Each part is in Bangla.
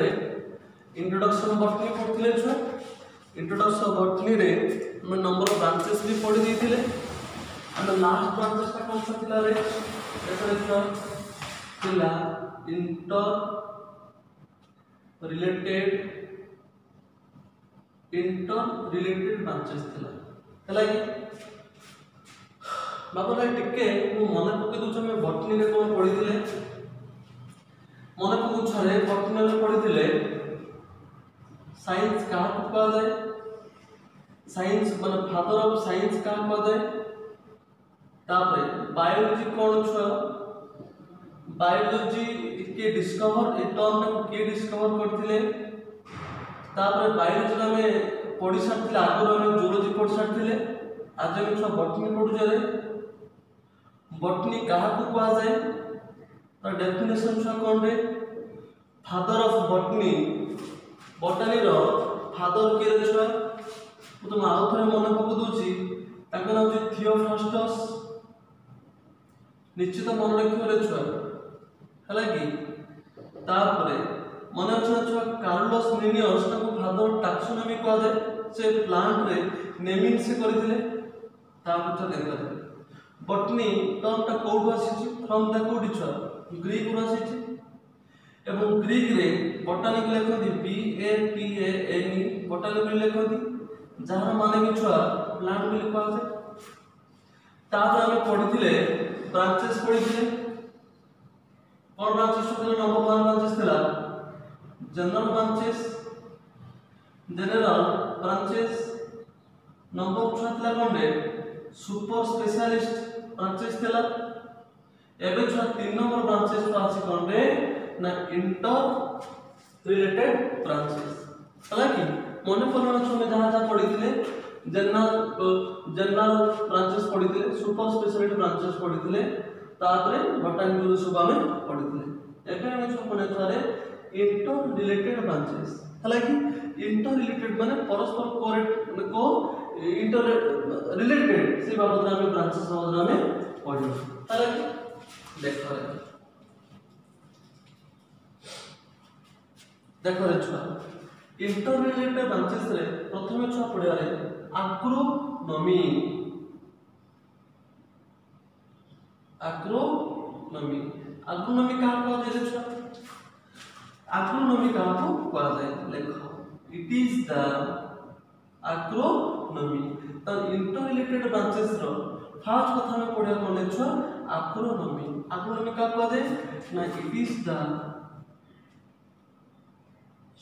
ରେ ଇଣ୍ଟ୍ରୋଡକ୍ସନ୍ ବଟନୀ ପଢ଼ିଥିଲେ ଛୁଆ ଇଣ୍ଟ୍ରୋଡକ୍ସନ୍ ବଟନୀରେ ଆମେ ନମ୍ବର ବ୍ରାଞ୍ଚେସ୍ ବି ପଢ଼ି ଦେଇଥିଲେ ଆମେ ଲାଷ୍ଟ ବ୍ରାଞ୍ଚେସ୍ଟା କ'ଣ ଥିଲା ରେ ଥିଲା inter related interrelated branches ଥିଲା ହେଲା কি বাবা টিকে মু মনে পকাই দউছ আমি বটনি রে কোন পড়িলে মনে করুন ছড়ে ফর্মুলা করে দিলে সাইন্স কাহার পাওয়া যায় সাইন্স মানে ফাদার অফ সাইন্স কাহার পাওয়া যায় তারপরে বায়োলজি কোন ছড়া বায়োলজি কে ডিসকভার এই টার্মটা কে ডিসকভার করଥିଲେ তারপরে বায়োলজি নামে পড়ি সারিলে আগর আমি জুলজি পড়ি সারিলে আজ আমি সব বটনি পড়ুছে বটনি কাহাকু কুয়া যায় তার ডেফিনেশন সম্বন্ধে ফাদার অফ বটনি বটানির ফাদর কে রয়েছে ମୁଁ ତୁମେ ଆଉ ଥରେ ମନେ ପକାଇ ଦେଉଛି ତାଙ୍କ ନାଁ ହେଉଛି ଥିଓଫାଷ୍ଟସ୍ ନିଶ୍ଚିତ ମନେ ରଖିବରେ ଛୁଆ ହେଲା କି ତାପରେ ମନେ ଅଛି ନା ଛୁଆ କାର୍ଲସ୍ ନିନିୟସ୍ ତାଙ୍କୁ ଭାଦର ଟାକ୍ସୋନୋମି କୁହାଯାଏ ସେ ପ୍ଲାଣ୍ଟରେ ନେମିଂ ସେ କରିଥିଲେ ତା କଥା ଦେଖାଯାଏ ବଟନି ଟର୍ମଟା କେଉଁଠୁ ଆସିଛି ଫର୍ମ ତାକୁ ଉଠିଛୁଆ ଗ୍ରୀକ୍ ରୁ ଆସିଛି ଏବଂ ଗ୍ରୀକ୍ରେ ବଟାନିକ୍ ଲେଖନ୍ତି ବି ଏ ଟି ଏ ଏନ୍ ଇ ବଟାନିକ୍ ବୋଲି ଲେଖନ୍ତି ଯାହାର ମାନେ କି ଛୁଆ ପ୍ଲାଣ୍ଟ ବୋଲି କୁହାଯାଏ ତାପରେ ଆମେ ପଢ଼ିଥିଲେ ବ୍ରାଞ୍ଚେସ୍ ପଢ଼ିଥିଲେ କ'ଣ ବ୍ରାଞ୍ଚେସ୍ ଥିଲା ନମ୍ବର ୱାନ୍ ବ୍ରାଞ୍ଚେସ୍ ଥିଲା general branches general branches number ଛୁଆ ଥିଲା କ'ଣଟେ ସୁପର ସ୍ପେଶାଲିଷ୍ଟ ବ୍ରାଞ୍ଚେସ୍ ଥିଲା এবে ছুয়া তিন নম্বর ব্রাঞ্চেস କୁ ଆସି କ'ଣ ରେ ନା ଇଣ୍ଟର ରିଲେଟେଡ୍ ବ୍ରାଞ୍ଚେସ୍ ହେଲା କି ମନେ ପଡ଼ିଲା ଛୁଆମାନେ ଯାହା ଯାହା ପଢ଼ିଥିଲେ ଜେନେରାଲ ଜେନେରାଲ ବ୍ରାଞ୍ଚେସ୍ ପଢ଼ିଥିଲେ ସୁପର ସ୍ପେଶାଲିଟି ବ୍ରାଞ୍ଚେସ୍ ପଢ଼ିଥିଲେ ତାପରେ ବଟାନିକାଲ ସବୁ ଆମେ ପଢ଼ିଥିଲେ ଏବେ ଆମେ ଛୁଆମାନେ ଥରେ ইন্টার রিলেটেড ব্রাঞ্চেস তাহলে কি ইন্টার রিলেটেড মানে পরস্পর কোরেট মানে কো ইন্টার রিলেটেড সেই বাবদ আমি ব্রাঞ্চেস বাবদ আমি পড়ি তাহলে কি ଦେଖ ଦେଖ ରେ ଛୁଆ ଇଣ୍ଟରମିଡ଼ିଏଟ୍ ବ୍ରାଞ୍ଚେସ୍ରେ ପ୍ରଥମେ ଛୁଆ ପଢ଼ିବାରେ ଆକ୍ରୁ ନମି ଆକ୍ରୋନମି ଆକ୍ରୋନମି କାହାକୁ କୁହାଯାଏ ଛୁଆ ଆକ୍ରୋନମି କାହାକୁ କୁହାଯାଏ ଲେଖ ଇଟ୍ ଇଜ୍ ଦ ଆକ୍ରୋନମି ତ ଇଣ୍ଟରମିଡ଼ିଏଟ୍ ବ୍ରାଞ୍ଚେସ୍ର ଫାର୍ଷ୍ଟ କଥା ଆମେ ପଢ଼ିବାକୁ ଛୁଆ acronomy. Acronomy ka Acronomical project Na it is the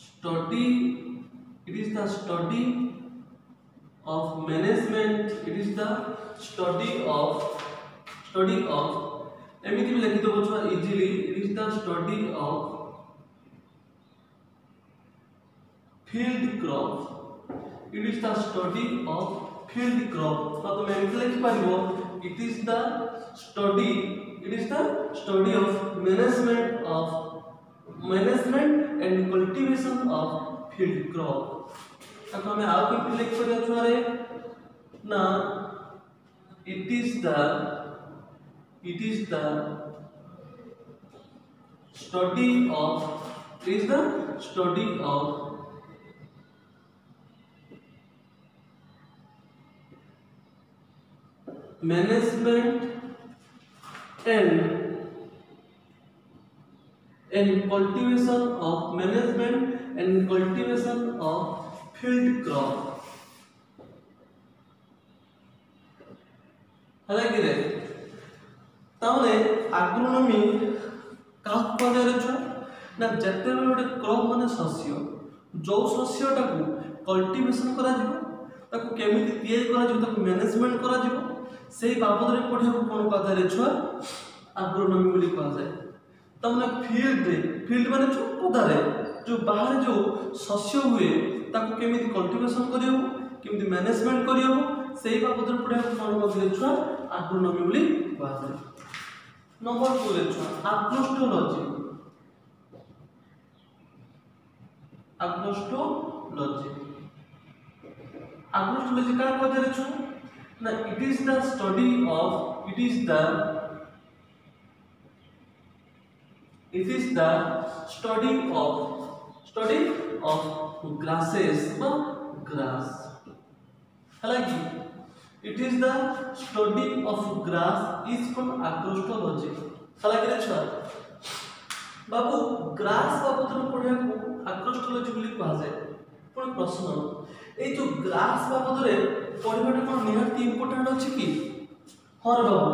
study it is the study of management it is the study of study of এমনিতে আমি লিখে দেবো ছোয়া easily it is the study of field crop it is the study of field crop বা তুমি এমনিতে লিখিপারিব it is the study it is the study of management of management and cultivation of field crop ତାକୁ ଆମେ ଆଉ କେମିତି ଲେଖିପାରିବା ଛୁଆରେ ନା it is the it is the study of it is the study of management and and cultivation of management and cultivation of field crop হ্যাঁ কি রে তাহলে আগ্রোনমি কাহ কুযায়েছ না যেতবে গোটে ক্রপ মানে শস্য যে শস্যটা কল্টিভেসন করা তাকে কেমি তৈরি করা তাকে ম্যানেজমেন্ট করা ସେଇ ବାବଦରେ ପଠାକୁ କ'ଣ କୁହାଯାଏ ଛୁଆ ଆଗ୍ରୋନୋମି ବୋଲି କୁହାଯାଏ ତାମାନେ ଫିଲ୍ଡରେ ଫିଲ୍ଡ ମାନେ ଯେଉଁ ପଦାରେ ଯେଉଁ ବାହାରେ ଯେଉଁ ଶସ୍ୟ ହୁଏ ତାକୁ କେମିତି କଲ୍ଟିଭେସନ୍ କରିହେବ କେମିତି ମ୍ୟାନେଜମେଣ୍ଟ କରିହେବ ସେଇ ବାବଦରେ ପଢ଼ିବାକୁ କ'ଣ ମଧ୍ୟ ଛୁଆ ଆଗ୍ରୋନୋମି ବୋଲି କୁହାଯାଏ ନମ୍ବର ଟୁରେ ଛୁଆ ଆଗ୍ନୋଷ୍ଟୋଲୋଜି ଆଗ୍ନୋଷ୍ଟୋଲୋଜି ଆଗ୍ନୋଷ୍ଟୋଲୋଜି କାହା କୁହାଯାଏ ଛୁଆ Now it is the study of, it is the, it is the study of, study of grasses or grass. हालांकि it is the study of grass is from agrostology हालांकि रे छुआ बाबू ग्रास बाबद पढ़ाया आक्रोस्टोलॉजी बोली कहुए पुणी प्रश्न এই তো গ্লাস বাবদরে পড়িবাটা কোন নিহাতি ইম্পর্টেন্ট আছে কি হর বাবু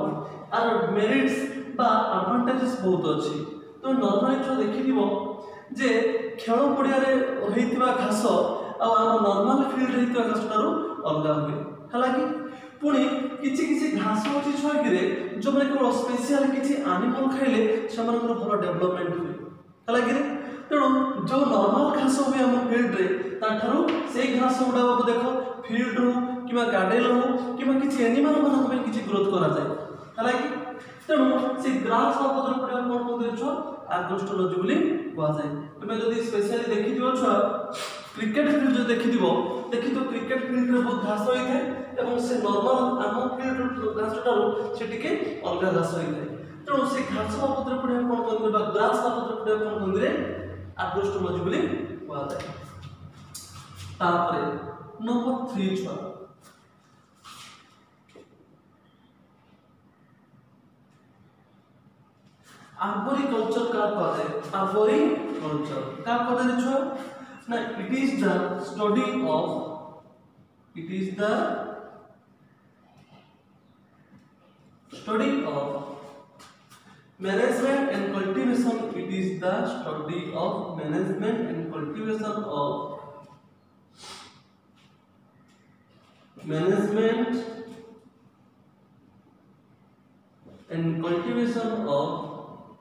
আর মেরিটস বা আডভান্টেজেস বহুত আছে তো নর্মালি তো দেখিথিব যে খেল পড়িয়ারে হইতিবা ঘাস ଆଉ ଆମ ନର୍ମାଲ ଫିଲ୍ଡରେ ହେଇଥିବା ଘାସଠାରୁ ଅଲଗା ହୁଏ ହେଲା କି ପୁଣି କିଛି କିଛି ଘାସ ଅଛି ଛୁଆକିରେ ଯେଉଁମାନେ କେବଳ ସ୍ପେସିଆଲ କିଛି ଆନିମଲ ଖାଇଲେ ସେମାନଙ୍କର ଭଲ ଡେଭଲପମେଣ୍ଟ ହୁଏ ହେଲା କିରେ ତେଣୁ ଯେଉଁ ନର୍ମାଲ ଘାସ ହୁଏ ଆମ ଫିଲ୍ଡରେ ତାଠାରୁ ସେଇ ଘାସ ଗୁଡ଼ାକ ଦେଖ ଫିଲ୍ଡ ହଉ କିମ୍ବା ଗାର୍ଡ଼େନ୍ ହଉ କିମ୍ବା କିଛି ଆନିମାଲମାନଙ୍କ ପାଇଁ କିଛି ଗ୍ରୋଥ୍ କରାଯାଏ ହେଲା କି ତେଣୁ ସେ ଗ୍ରାସ ଆଉ ପତ୍ର ପଡ଼ିବା କ'ଣ କୁହନ୍ତି ଛୁଆ ଆଗ୍ରୋଷ୍ଟୋଲୋଜି ବୋଲି କୁହାଯାଏ ତୁମେ ଯଦି ସ୍ପେଶାଲି ଦେଖିଥିବ ଛୁଆ କ୍ରିକେଟ୍ ଫିଲ୍ଡ ଯଦି ଦେଖିଥିବ ଦେଖିଥିବ କ୍ରିକେଟ୍ ଫିଲ୍ଡରେ ବହୁତ ଘାସ ହୋଇଥାଏ ଏବଂ ସେ ନର୍ମାଲ ଆମ ଫିଲ୍ଡ ଘାସଟାରୁ ସେ ଟିକେ ଅଲଗା ଘାସ ହୋଇଥାଏ ତେଣୁ ସେ ଘାସ ବା ପତ୍ର ପଡ଼ିବା କ'ଣ କୁହନ୍ତି ବା ଗ୍ରାସ ବା ପତ୍ର ପଡ଼ିବା କ'ଣ କୁହନ୍ତି আগ্রষ্ট মাছগুলি পাওয়া যায় তারপরে নম্বর থ্রি ছয় arboriculture কার কথা arboriculture কার কথা দিছো না it is the study of it is the study of Management and cultivation, it is the study of management and cultivation of management and cultivation of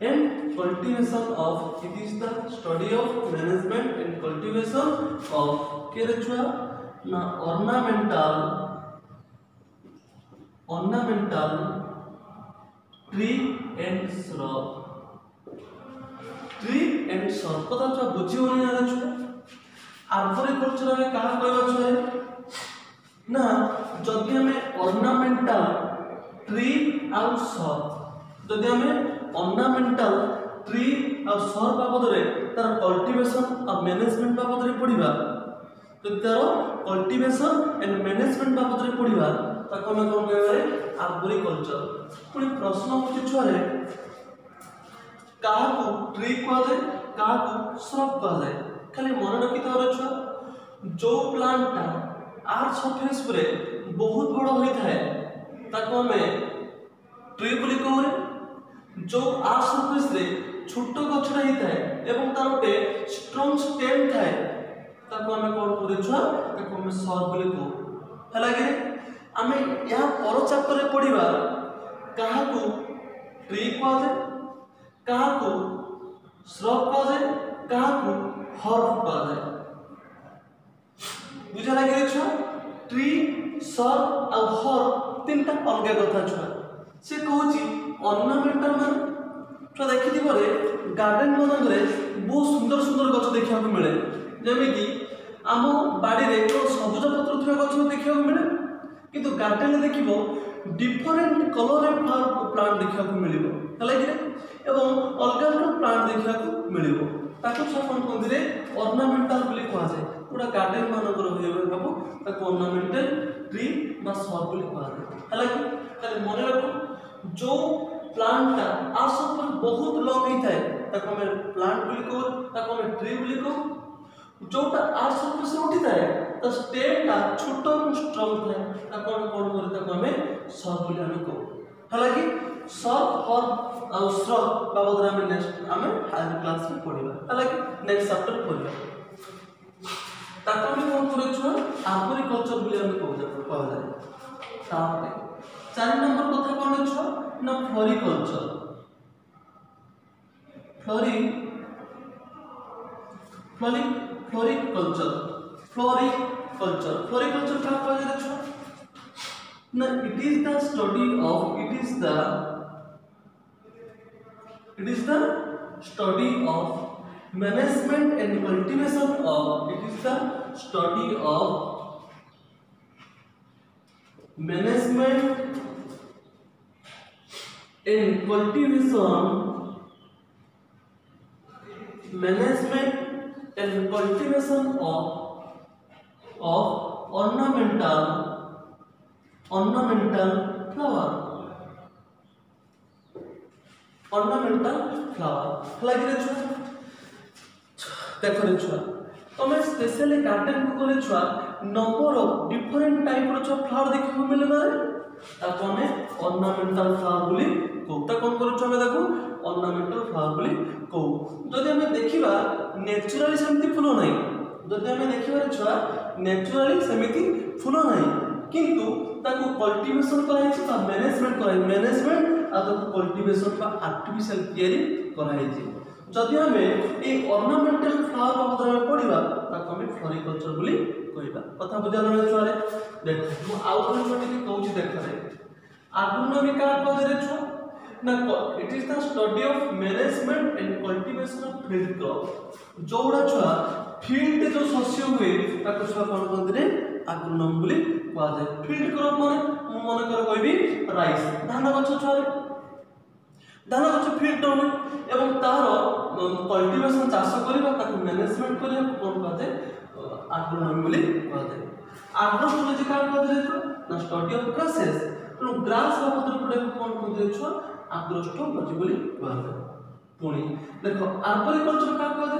and cultivation of it is the study of management and cultivation of Kerachua na ornamental ornamental tree and shrub tree and shrub কথা છો બુજ્યું ને આદા છો આર્બોરિકલ્ચરને કામ કરવા છે ના যদি আমি অর্নামেন্টাল ট্রি আর সব যদি আমি অর্নামেন্টাল ট্রি আর সর বাবদরে তার কল্টিভেশন আর ম্যানেজমেন্ট বাবদরে পড়িবা যদি তার কল্টিভেশন এন্ড ম্যানেজমেন্ট বাবদরে পড়িবা তাকে আমি কোন কইবারে ଆଗ୍ରିକଲଚର ପୁଣି ପ୍ରଶ୍ନ ହେଉଛି ଛୁଆରେ କାହାକୁ ଟ୍ରି କୁହାଯାଏ କାହାକୁ ଶ୍ରପ୍ କୁହାଯାଏ ଖାଲି ମନେ ରଖିଥାଉ ଛୁଆ ଯେଉଁ ପ୍ଲାଣ୍ଟଟା ଆର୍ ସର୍ଫେସ୍ରେ ବହୁତ ବଡ଼ ହୋଇଥାଏ ତାକୁ ଆମେ ଟ୍ରି ବୋଲି କହୁରେ ଯେଉଁ ଆର୍ ସର୍ଫେସ୍ରେ ଛୋଟ ଗଛଟା ହେଇଥାଏ ଏବଂ ତାର ଗୋଟେ ଷ୍ଟ୍ରଙ୍ଗ ଷ୍ଟେମ୍ ଥାଏ ତାକୁ ଆମେ କ'ଣ କରୁ ଛୁଆ ତାକୁ ଆମେ ସର୍ଫ ବୋଲି କହୁ ହେଲା କି ଆମେ ଏହା ପର ଚାପ୍ଟରରେ ପଢ଼ିବା କାହାକୁ ଟ୍ରି କୁହାଯାଏ କାହାକୁ ଶ୍ରବ କୁହାଯାଏ କାହାକୁ ହର୍ଫ କୁହାଯାଏ ବୁଝା ଲାଗିଲେ ଛୁଆ ଟ୍ରି ସର୍ ଆଉ ହର୍ଫ ତିନିଟା ଅଲଗା କଥା ଛୁଆ ସେ କହୁଛି ଅର୍ଣ୍ଣାମେଣ୍ଟାଲ ମାନେ ଛୁଆ ଦେଖିଥିବରେ ଗାର୍ଡେନ୍ ମାନଙ୍କରେ ବହୁତ ସୁନ୍ଦର ସୁନ୍ଦର ଗଛ ଦେଖିବାକୁ ମିଳେ ଯେମିତି ଆମ ବାଡ଼ିରେ ସବୁଜ ପତ୍ର ଥିବା ଗଛ ଦେଖିବାକୁ ମିଳେ କିନ୍ତୁ ଗାର୍ଡ଼େନ୍ରେ ଦେଖିବ ଡିଫରେଣ୍ଟ କଲର୍ରେ ପ୍ଲାଣ୍ଟ ଦେଖିବାକୁ ମିଳିବ ହେଲା କି ଏବଂ ଅଲଗା ଅଲଗା ପ୍ଲାଣ୍ଟ ଦେଖିବାକୁ ମିଳିବ ତାକୁ ଆପଣ କୁହନ୍ତି ଅର୍ଣ୍ଣାମେଣ୍ଟାଲ ବୋଲି କୁହାଯାଏ ଯେଉଁଟା ଗାର୍ଡ଼େନ ମାନଙ୍କର ହୁଏ ଭାବୁ ତାକୁ ଅର୍ଣ୍ଣାମେଣ୍ଟାଲ ଟ୍ରି বা সব বলে পাওয়া যায় তাহলে কি তাহলে মনে রাখো যে প্লান্টটা আর সব বহুত লং হয়ে থাকে তাকে আমি প্লান্ট বলি কহু তাকে আমি ট্রি বলি কহু যেটা আর সব উঠি থাকে ତ ଷ୍ଟେମ୍ଟା ଛୋଟରୁ ଷ୍ଟ୍ରଙ୍ଗ ଥାଏ ତାକୁ ଆମେ କ'ଣ କରୁ ତାକୁ ଆମେ ସର୍ଭ ବୋଲି ଆମେ କହୁ ହେଲା କି ସର୍ଭ ହର୍ଭ ଆଉ ଶ୍ରଭ ବାବଦରେ ଆମେ ନେକ୍ସଟ ଆମେ ହାୟର କ୍ଲାସରେ ପଢ଼ିବା ହେଲା କି ନେକ୍ସଟ ଚାପ୍ଟର ପଢ଼ିବା ତାକୁ ଆମେ କ'ଣ କରୁଛୁ ଆଗ୍ରିକଲଚର ବୋଲି ଆମେ କହୁଛୁ କୁହାଯାଏ ତାପରେ ଚାରି ନମ୍ବର କଥା କ'ଣ ଛୁଆ ନା floriculture ଫ୍ଲୋରି fluoric floriculture floriculture floriculture का पर देखो ना it is the study of it is the it is the study of management and cultivation of it is the study of management and cultivation management and cultivation of of ornamental ornamental flower. Ornamental flower. Like this one. দেখো রে ছুয়া তুমি স্পেশালি গার্ডেন কু গলে ছুয়া নম্বর অফ ডিফরেন্ট টাইপর যে ফ্লাওয়ার দেখিব মিলিবা তাকে আমি অর্নামেন্টাল ফ্লাওয়ার বলি কৌ তা কোন করছু আমি দেখো অর্নামেন্টাল ফ্লাওয়ার বলি কৌ যদি আমি দেখিবা ন্যাচুরালি সেমতি ফুল নাই যদি আমি দেখিবার ছুয়া ন্যাচুরালি ସେମିତି ଫୁଲ ନାହିଁ କିନ୍ତୁ ତାକୁ କଲ୍ଟିଭେସନ୍ କରାହେଇଛି ବା ମ୍ୟାନେଜମେଣ୍ଟ କରା ମ୍ୟାନେଜମେଣ୍ଟ ଆଉ ତାକୁ କଲ୍ଟିଭେସନ୍ ବା ଆର୍ଟିଫିସିଆଲ ତିଆରି କରାହେଇଛି ଯଦି ଆମେ ଏଇ ଅର୍ଣ୍ଣାମେଣ୍ଟାଲ ଫ୍ଲାୱାର ବାବଦରେ ଆମେ ପଢ଼ିବା ତାକୁ ଆମେ ଫ୍ଲୋରିକଲଚର ବୋଲି କହିବା କଥା ବୁଝାଗଲା ଛୁଆରେ ଦେଖ ମୁଁ ଆଉ ଥରେ ଟିକେ କହୁଛି ଦେଖରେ ଆଗ୍ରୋନୋମି କାହା ପଦରେ ଛୁଆ ନା it is the study of management and cultivation of field crop ଯେଉଁଗୁଡ଼ା ଛୁଆ ଫିଲ୍ଡ ଯେଉଁ ଶସ୍ୟ ହୁଏ ତାକୁ ସରକାର କହନ୍ତି বলে ବୋଲି କୁହାଯାଏ ফিল্ড ক্রপ মানে ମୁଁ ମନେକର କହିବି ରାଇସ୍ ଧାନ ଗଛ চলে ଧାନ ଗଛ ফিল্ড ହୁଏ এবং তার কাল্টিভেশন চাষ করে বা তাকে ম্যানেজমেন্ট করে কোন কাজে আগ্রোনমি বলে কুহযায় আগ্রোনোলজি কার কাজে যেত না স্টডি অফ প্রসেস তো গ্রাস বাবদরে পড়ে কোন কাজে ছ আগ্রোস্টোলজি বলে যায় পুনি দেখো আর্বরিকালচার কার কাজে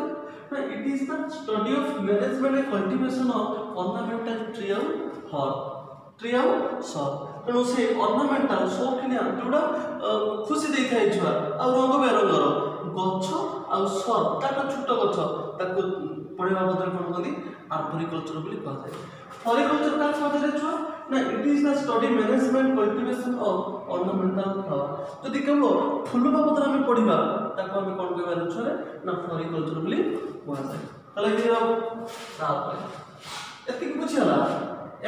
it is the study of management and cultivation of ornamental trial hall. Trial hall. ତେଣୁ ସେ ଅର୍ଣ୍ଣାମେଣ୍ଟାଲ ସୌଖିନିଆ ଯେଉଁଟା ଖୁସି ଦେଇଥାଏ ଛୁଆ ଆଉ ରଙ୍ଗ ବେରଙ୍ଗର ଗଛ ଆଉ ସର୍ ତାର ଛୋଟ ଗଛ ତାକୁ ପଢ଼େଇବା ମଧ୍ୟରେ କ'ଣ କହନ୍ତି ଆର୍ଭରିକଲଚର ବୋଲି କୁହାଯାଏ ଫରିକଲଚର କାହା ମଧ୍ୟରେ ଛୁଆ না ইট ইজ না study management cultivation of ornamental flower যদি কেবল ফুল বাবদরে আমি পড়িবা তাকে আমি কোন কইবা লুছরে না ফ্লোরিকালচার বলি কোয়া যায় তাহলে কি হবে হব তারপরে এতকি বুঝি হলা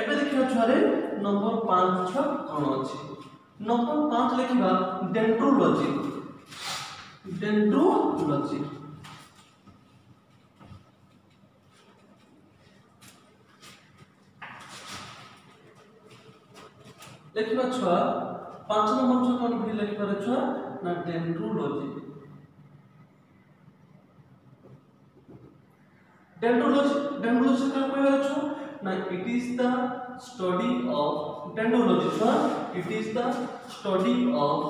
এবে দেখিবা ছুয়ারে নম্বর 5 6 কোন আছে নম্বর 5 লিখিবা ডেন্ড্রোলজি ডেন্ড্রোলজি ଦେଖିବା ଛୁଆ ପାଞ୍ଚ ନମ୍ବର ଛୁଆ କ'ଣ ଭି ଲେଖିପାରେ ଛୁଆ ନା ଡେଣ୍ଡ୍ରୋଲୋଜି ଡେଣ୍ଡ୍ରୋଲୋଜି ଡେଣ୍ଡ୍ରୋଲୋଜି କ'ଣ କହିବାର ଛୁଆ ନା it is the study of dendrology sir it is the study of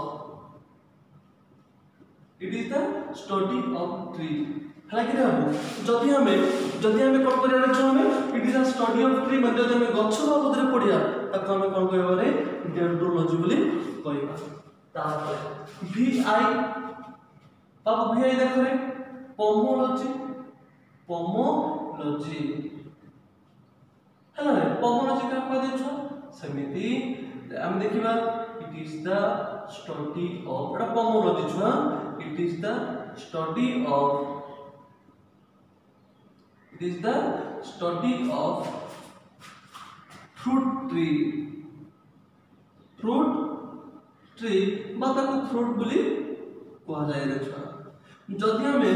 it is the study of tree ହେଲା କି ହେବ ଯଦି ଆମେ ଯଦି ଆମେ କ'ଣ କରିବା ଛୁଆ ଆମେ it is a study of tree ମାନେ ଯଦି ଆମେ ଗଛ ବାବଦରେ ପଢ଼ିବା તત્વને કોણ કહેવાય ડેન્ડ્રોલોજી બોલી કહેવાય তারপরে ভিআই বাবু ভিআই দেখরে পমোলজি পমোলজি হ্যালো পমোলজি কাক দিয়েছ সেমিতি আমি দেখিবা it is the study of এটা pomology ছুয়া it is the study of it is the study of fruit tree fruit tree বা তাকে ফ্রুট বুলি କୁହାଯାଏ ରେ ଛୁଆ ଯଦି ଆମେ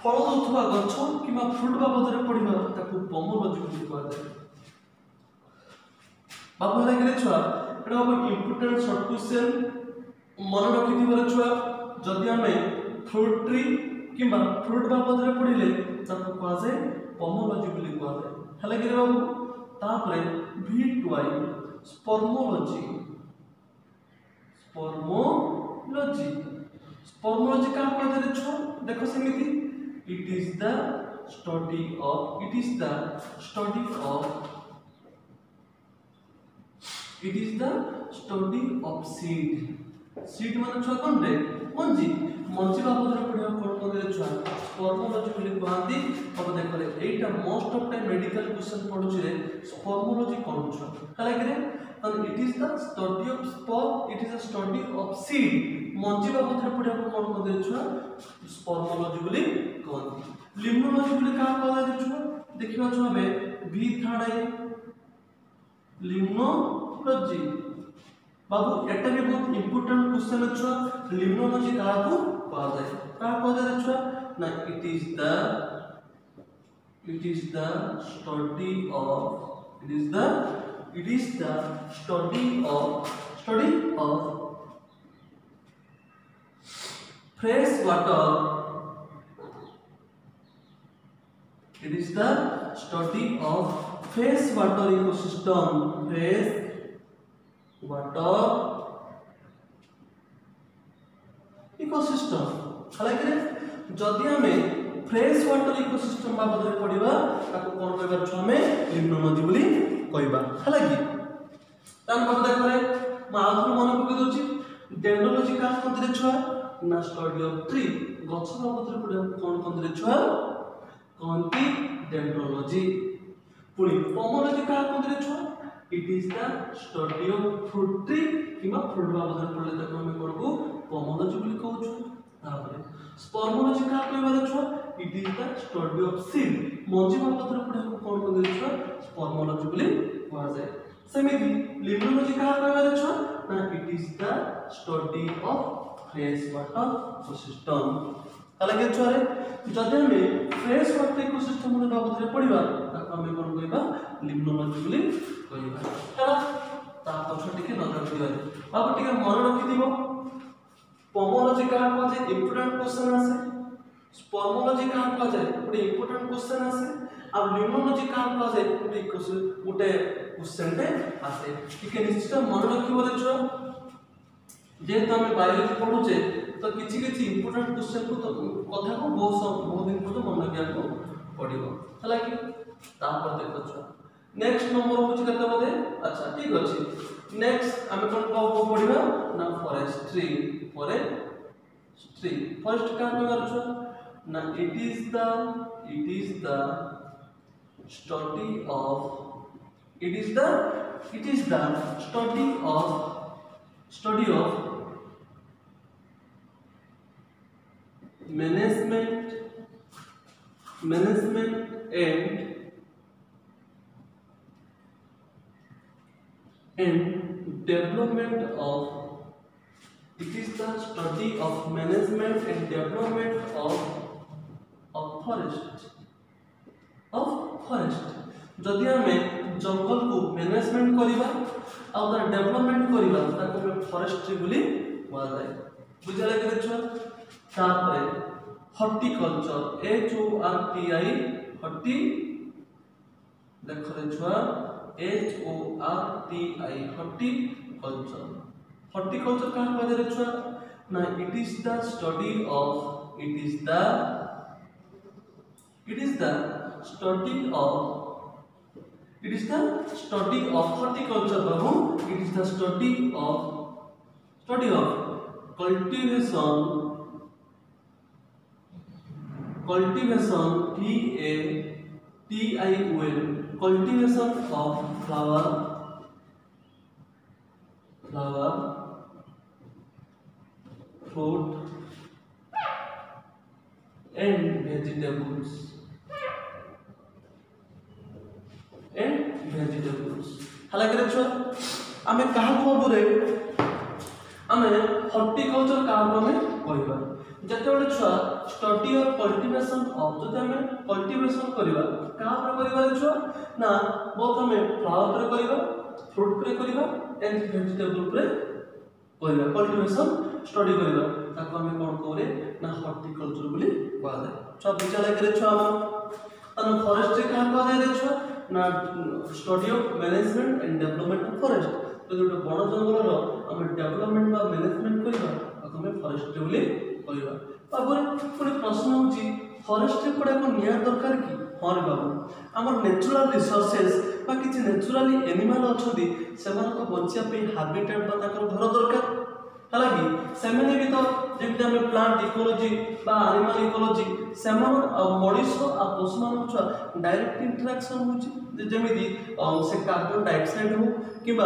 ଫଳ ଦେଉଥିବା ଗଛ କିମ୍ବା ଫ୍ରୁଟ୍ ବାବଦରେ ପଢ଼ିବା ତାକୁ ପମୋଲୋଜି ବୋଲି କୁହାଯାଏ ବାବୁ ହେଲା କିରେ ଛୁଆ ଏଇଟା ହବ ଇମ୍ପୋର୍ଟାଣ୍ଟ ସର୍ଟ କ୍ୱେଶ୍ଚନ୍ ମନେ ରଖିଥିବାର ଛୁଆ ଯଦି ଆମେ ଫ୍ରୁଟ୍ ଟ୍ରି କିମ୍ବା ଫ୍ରୁଟ୍ ବାବଦରେ ପଢ଼ିଲେ ତାକୁ କୁହାଯାଏ ପମୋଲୋଜି ବୋଲି କୁହାଯାଏ ହେଲା କିରେ ବାବୁ ତାପରେ B12 spermology spermology spermology का आपका दे देखो देखो समिति it is the study of it is the study of it is the study of seed seed मतलब छुआ कौन रे मंजी ମଞ୍ଜିବା ପତ୍ର ପ୍ରୟୋଗ କରୁଛନ୍ତି ଛୁଆ ସ୍ପର୍ମୋଲୋଜି ବୋଲି କୁହନ୍ତି ତମେ ଦେଖ ଏଇଟା most of time medical question ଯେ ସ୍ପର୍ମୋଲୋଜି କ'ଣ ଛୁଆ କାହିଁକିରେ it is the study of sperm it is a study of seed ମଞ୍ଜି ବାବଦରେ ପଢ଼ିବାକୁ କ'ଣ କୁହନ୍ତି ଛୁଆ ସ୍ପର୍ମୋଲୋଜି ବୋଲି କୁହନ୍ତି ଲିମ୍ନୋଲୋଜି ବୋଲି କାହା କୁହାଯାଏ ଛୁଆ ଦେଖିବା ଛୁଆ ଆମେ ଭି ଥାର୍ଡ ଆଇ ଲିମ୍ନୋଲୋଜି ବାବୁ ଏଟା ବି ବହୁତ ଇମ୍ପୋର୍ଟାଣ୍ଟ କ୍ୱେଶ୍ଚନ୍ ଛୁଆ ଲିମ୍ନୋଲୋଜି କାହାକୁ পাওয়া যায় তারা পাওয়া it is the study of it is the it is the study of study of fresh water it is the study of fresh water ecosystem fresh water ecosystem ହେଲା କି ଯଦି ଆମେ ଫ୍ରେଶ ୱାଟର ଇକୋସିଷ୍ଟମ ବାବଦରେ ପଢ଼ିବା ତାକୁ କ'ଣ କହିପାରୁଛୁ ଆମେ ନିମ୍ନ ନଦୀ ବୋଲି କହିବା ହେଲା କି ତାର ବାବଦ କରେ ମୁଁ ଆଉ ଥରେ ମନେ ପକାଇ ଦେଉଛି ଡେଣ୍ଡୋଲୋଜି କାହା କନ୍ଦିରେ ଛୁଆ ନା ଷ୍ଟଡି ଅଫ ଟ୍ରି ଗଛ ବାବଦରେ ପଢ଼ିବାକୁ କ'ଣ କନ୍ଦିରେ ଛୁଆ କହନ୍ତି ଡେଣ୍ଡ୍ରୋଲୋଜି ପୁଣି ପମୋଲୋଜି କାହା କନ୍ଦିରେ ଛୁଆ it is the study of fruit tree কিংবা ফ্রুট বাবদের পড়লে তাকে আমি করবো pomological કહું છું બરાબર સ્પોર્મોલોજી કા કહેવા દે છો it is the study of seal મંજીમાં પત્ર આપણે કોણ કહી દે છો સ્પોર્મોલોજી બોલી કહેવાય সেমিতি লিম্বোলজি কার কইবার আছো না it is the study of fresh water ecosystem তাহলে কি ছরে যদি আমি ফ্রেশ ওয়াটার ইকোসিস্টেম এর বাবদে পড়িবা তাকে আমি কোন কইবা লিম্বোলজি বলি কইবা তাহলে তা পছ টিকে নজর দিবা বাবা টিকে মনে রাখি দিব পমোলজি কাহা কুহাযায় ইম্পর্টান্ট কোশ্চেন আসে স্পর্মোলজি কাহা কুহাযায় গোটে ইম্পর্টান্ট কোশ্চেন আসে ଆଉ ନ୍ୟୁମୋଲୋଜି କାହା କୁହାଯାଏ ଗୋଟେ ଗୋଟେ କୋଶ୍ଚେନ୍ଟେ ଆସେ ଟିକେ ନିଶ୍ଚିତ ମନେ ରଖିବରେ ଛୁଆ ଯେହେତୁ ଆମେ ବାୟୋଲୋଜି ପଢ଼ୁଛେ ତ କିଛି କିଛି ଇମ୍ପୋର୍ଟାଣ୍ଟ କୋଶ୍ଚେନ୍କୁ କଥାକୁ ବହୁତ ବହୁତ ଦିନ ପର୍ଯ୍ୟନ୍ତ ମନେ ରଖିବାକୁ ପଡ଼ିବ ହେଲା କି ତାପରେ ଦେଖ ଛୁଆ ନେକ୍ସଟ ନମ୍ବର ହେଉଛି କେତେ ବୋଧେ ଆଚ୍ଛା ଠିକ୍ ଅଛି ନେକ୍ସଟ ଆମେ କ'ଣ ପଢ଼ିବା ନା forestry for a string. First kind of also, now it is the it is the study of it is the it is the study of study of management management and and development of It is the study of management and development of of forest. Of forest. ଯଦି ଆମେ ଜଙ୍ଗଲକୁ ମ୍ୟାନେଜମେଣ୍ଟ କରିବା ଆଉ ତାର ଡେଭଲପମେଣ୍ଟ କରିବା ତାକୁ ଆମେ ଫରେଷ୍ଟ୍ରି ବୋଲି କୁହାଯାଏ ବୁଝିଲା କେତେ ଛୁଆ ତାପରେ horticulture H O R T I horti ଦେଖରେ ଛୁଆ H O R T I horticulture horticulture कौन कह दे छुआ ना it is the study of it is the it is the study of it is the study of horticulture Babu it is the study of study of cultivation cultivation T A T I O L cultivation of flower flower fruit and vegetables and vegetables ହେଲା କିରେ ଛୁଆ ଆମେ କାହାକୁ ଉପରେ ଆମେ ହର୍ଟିକଲଚର କାହାକୁ ଆମେ କହିବା ଯେତେବେଳେ ଛୁଆ ଷ୍ଟଡି ଅଫ୍ କଲ୍ଟିଭେସନ ଅଫ୍ ଯଦି ଆମେ କଲ୍ଟିଭେସନ କରିବା କାହା ଉପରେ କରିବା ଛୁଆ ନା ବହୁତ ଆମେ ଫ୍ଲାୱାର ଉପରେ କରିବା ଫ୍ରୁଟ୍ ଉପରେ କରିବା ଏଣ୍ଡ ଭେଜିଟେବୁଲ ଉପରେ କରିବା କଲ୍ଟିଭେସନ স্টাডি করে দাও তাকে আমি করে না হর্টিকালচার বলি কোয়া যায় সব বিচারে করেছ আমার তাহলে ফরেস্টে কাহ কোয়া যায় দেখছ না study of management and development of forest তো যেটা বড় জঙ্গলর আমি ডেভেলপমেন্ট বা ম্যানেজমেন্ট না তাকে আমি ফরেস্টে বলে কইবা তারপরে পুরো প্রশ্ন হচ্ছে ফরেস্টে গুড়াক নিয়ার দরকার কি ହଁ ବାବୁ ଆମର ନ୍ୟାଚୁରାଲ ରିସୋର୍ସେସ୍ ବା କିଛି ନ୍ୟାଚୁରାଲି ଏନିମାଲ୍ ଅଛନ୍ତି ସେମାନଙ୍କ ବଞ୍ଚିବା ପାଇଁ ହାବିଟାଟ୍ ବା ତାଙ୍କର ଘର ଦରକାର हालांकि से भर जमी आम प्लांट इकोलोजी आनिमाल इकोलोजी से मनीष आ पशु मान छुआ डायरेक्ट इंटराक्शन होमि से कार्बन डाइअक्साइड हो कि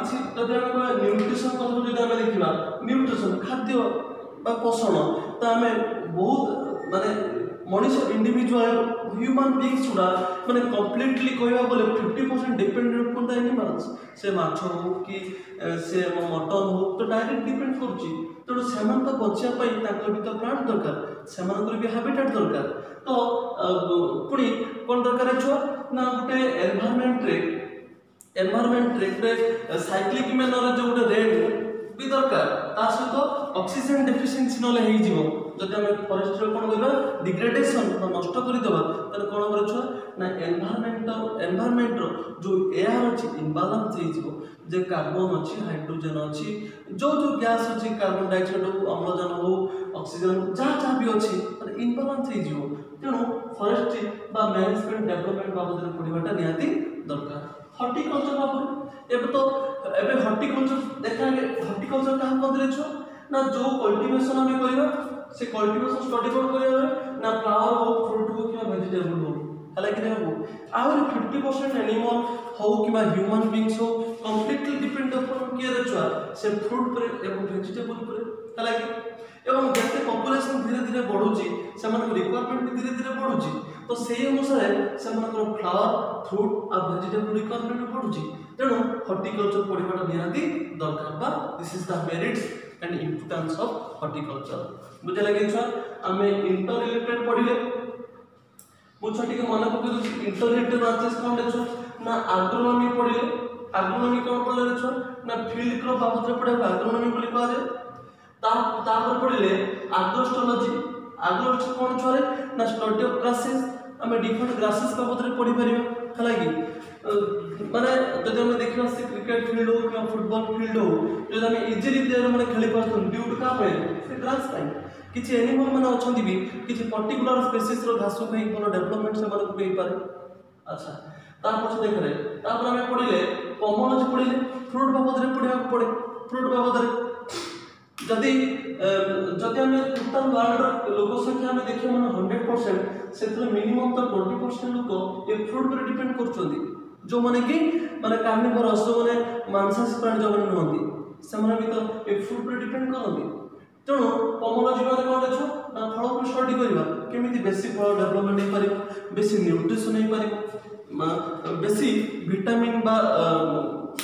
किसी जब न्यूट्रिशन कथ जो आम देखा न्यूट्रिशन खाद्य पोषण तो आम बहुत मानते ମଣିଷ ଇଣ୍ଡିଭିଜୁଆଲ ହ୍ୟୁମାନ ବିଙ୍ଗସ୍ ଗୁଡ଼ା ମାନେ କମ୍ପ୍ଲିଟଲି କହିବାକୁ ଗଲେ ଫିଫ୍ଟି ପରସେଣ୍ଟ ଡିପେଣ୍ଡ କରୁଛନ୍ତି ଆନିମାଲ୍ସ ସେ ମାଛ ହଉ କି ସେ ମଟନ ହଉ ତ ଡାଇରେକ୍ଟ ଡିପେଣ୍ଡ କରୁଛି ତେଣୁ ସେମାନେ ତ ବଞ୍ଚିବା ପାଇଁ ତାଙ୍କର ବି ତ ପ୍ଲାଣ୍ଟ ଦରକାର ସେମାନଙ୍କର ବି ହାବିଟାଟ୍ ଦରକାର ତ ପୁଣି କ'ଣ ଦରକାର ଛୁଆ ନା ଗୋଟେ ଏନଭାରମେଣ୍ଟରେ ଏନଭାରମେଣ୍ଟରେ ସାଇକ୍ଲିକ୍ ମ୍ୟାନର ଯେଉଁ ଗୋଟେ ରେଟ୍ ବି ଦରକାର ତା ସହିତ ଅକ୍ସିଜେନ୍ ଡେଫିସିଏନ୍ସି ନହେଲେ ହେଇଯିବ যদি ଆମେ ଫରେଷ୍ଟର କ'ଣ କରିବା ଡିଗ୍ରେଡେସନ୍ ବା ନଷ୍ଟ କରିଦେବା ତାହେଲେ କ'ଣ କରୁଛ ନା ଏନଭାରମେଣ୍ଟ ଏନଭାରମେଣ୍ଟର ଯେଉଁ ଏୟାର ଅଛି ଇମ୍ବାଲାନ୍ସ ହେଇଯିବ ଯେ କାର୍ବନ ଅଛି ହାଇଡ୍ରୋଜେନ୍ ଅଛି ଯେଉଁ ଯେଉଁ ଗ୍ୟାସ୍ ଅଛି କାର୍ବନ ଡାଇଅକ୍ସାଇଡ୍ ହଉ ଅମ୍ଳଜାନ ହଉ ଅକ୍ସିଜେନ୍ ଯାହା ଯାହା ବି ଅଛି ତାହେଲେ ଇମ୍ବାଲାନ୍ସ ହେଇଯିବ ତେଣୁ ଫରେଷ୍ଟ୍ରି ବା ମ୍ୟାନେଜମେଣ୍ଟ ଡେଭଲପମେଣ୍ଟ ବାବଦରେ ପଢ଼ିବାଟା ନିହାତି ଦରକାର ହର୍ଟିକଲଚର ବାବଦ ଏବେ ତ ଏବେ ହର୍ଟିକଲଚର ଦେଖା ହର୍ଟିକଲଚର କାହା ମଧ୍ୟରେ ଛୁଆ ନା ଯେଉଁ କଲ୍ଟିଭେସନ୍ ଆମେ କରିବା ସେ କଲ୍ଟିଭେସନ୍ ଷ୍ଟଡି କ'ଣ କରିବା ନା ଫ୍ଲାୱାର ହଉ ଫ୍ରୁଟ୍ ହଉ କିମ୍ବା ଭେଜିଟେବୁଲ୍ ହଉ ହେଲା କି ହେବ ଆହୁରି ଫିଫ୍ଟି ପରସେଣ୍ଟ ଆନିମଲ୍ ହଉ କିମ୍ବା ହ୍ୟୁମାନ ବିଙ୍ଗସ୍ ହଉ କମ୍ପ୍ଲିଟଲି ଡିପେଣ୍ଡ ଅପନ୍ କିଏରେ ଛୁଆ ସେ ଫ୍ରୁଟ୍ ଉପରେ ଏବଂ ଭେଜିଟେବୁଲ୍ ଉପରେ ହେଲା କି এবং যেতে পপুলেশন ধীরে ধীরে বড়ুচি সেমানক রিকোয়ারমেন্ট বি ধীরে ধীরে বড়ুচি তো সেই অনুসারে সেমানকর ফ্লাওয়ার ফ্রুট আর ভেজিটেবল রিকোয়ারমেন্ট বড়ুচি তেণু হর্টিকলচর পড়িবাটা নিহাতি দরকার বা this is the merits and importance of horticulture বুঝে লাগেন স্যার ଆମେ ইন্টার রিলেটেড পড়িলে ମୁଁ ଟିକେ ମନେ ପକେଇ ଇଣ୍ଟର ରିଲେଟେଡ୍ ବ୍ରାଞ୍ଚେସ୍ କ'ଣ ଦେଖୁଛ ନା ଆଗ୍ରୋନୋମି ପଢ଼ିଲେ ଆଗ୍ରୋନୋମି କ'ଣ ପଢ଼ିଲେ ଦେଖୁଛ ନା ଫିଲ୍ଡ କ୍ରପ୍ ବାବଦରେ ପଢ଼ିବାକୁ ଆଗ୍ରୋନୋମି ବୋଲି କୁହାଯାଏ ତାପରେ ପଢ଼ିଲେ ଆଗ୍ରୋଷ୍ଟୋଲୋଜି ଆଗ୍ରୋଷ୍ଟ କ'ଣ ଛୁଆରେ ନା ଷ୍ଟଡି ଅଫ୍ ଗ୍ରାସେସ୍ ଆମେ ଡିଫରେଣ୍ଟ ଗ୍ରାସେସ୍ ବାବଦରେ ପଢ଼ିପାରିବା ହେଲା କି মানে যদি আমরা দেখি আসছি ক্রিকেট ফিল্ড হোক কিংবা ফুটবল ফিল্ড হোক যদি আমি ଇଜିଲି ମାନେ ଖେଳିପାରୁଛନ୍ତି ଡ୍ୟୁ ଟୁ କାହା ପାଇଁ ସେ ଗ୍ରାସ୍ ପାଇଁ କିଛି ଏନିମଲ୍ ମାନେ ଅଛନ୍ତି ବି କିଛି ପର୍ଟିକୁଲାର ସ୍ପେସିସ୍ର ଘାସ ପାଇଁ ଭଲ ଡେଭଲପମେଣ୍ଟ ସେମାନଙ୍କୁ ବି ହେଇପାରେ ଆଚ୍ଛା ତା ପଛ ଦେଖରେ ତାପରେ ଆମେ ପଢ଼ିଲେ ପମୋଲୋଜି ପଢ଼ିଲେ ଫ୍ରୁଟ୍ ବାବଦରେ ପଢ଼ିବାକୁ ପଡ଼େ ଫ୍ରୁଟ୍ ବାବଦରେ ଯଦି ଯଦି ଆମେ ଟୋଟାଲ ୱାର୍ଲଡର ଲୋକ ସଂଖ୍ୟା ଆମେ ଦେଖିବା ମାନେ ହଣ୍ଡ୍ରେଡ଼ ପରସେଣ୍ଟ ସେଥିରେ ମିନିମମ୍ ତ ଟ୍ୱେଣ୍ଟି ପରସେଣ୍ଟ ଲୋକ ଏ ଫ୍ରୁଟ୍ ଉପରେ ଡିପେଣ୍ଡ କରୁଛନ୍ତି ଯେଉଁମାନେ କି ମାନେ କାର୍ନିଭୋରସ୍ ଯେଉଁମାନେ ମାଂସାଶୀ ପ୍ରାଣୀ ଯେଉଁମାନେ ନୁହନ୍ତି ସେମାନେ ବି ତ ଏ ଫୁଡ୍ ଉପରେ ଡିପେଣ୍ଡ କରନ୍ତି ତେଣୁ ପବନ ଜୀବନରେ କ'ଣ ଦେଖିବ ନା ଫଳକୁ ଷ୍ଟଡି କରିବା କେମିତି ବେଶୀ ଫଳ ଡେଭଲପମେଣ୍ଟ ହେଇପାରିବ ବେଶୀ ନ୍ୟୁଟ୍ରିସନ୍ ହେଇପାରିବ ବେଶୀ ଭିଟାମିନ୍ ବା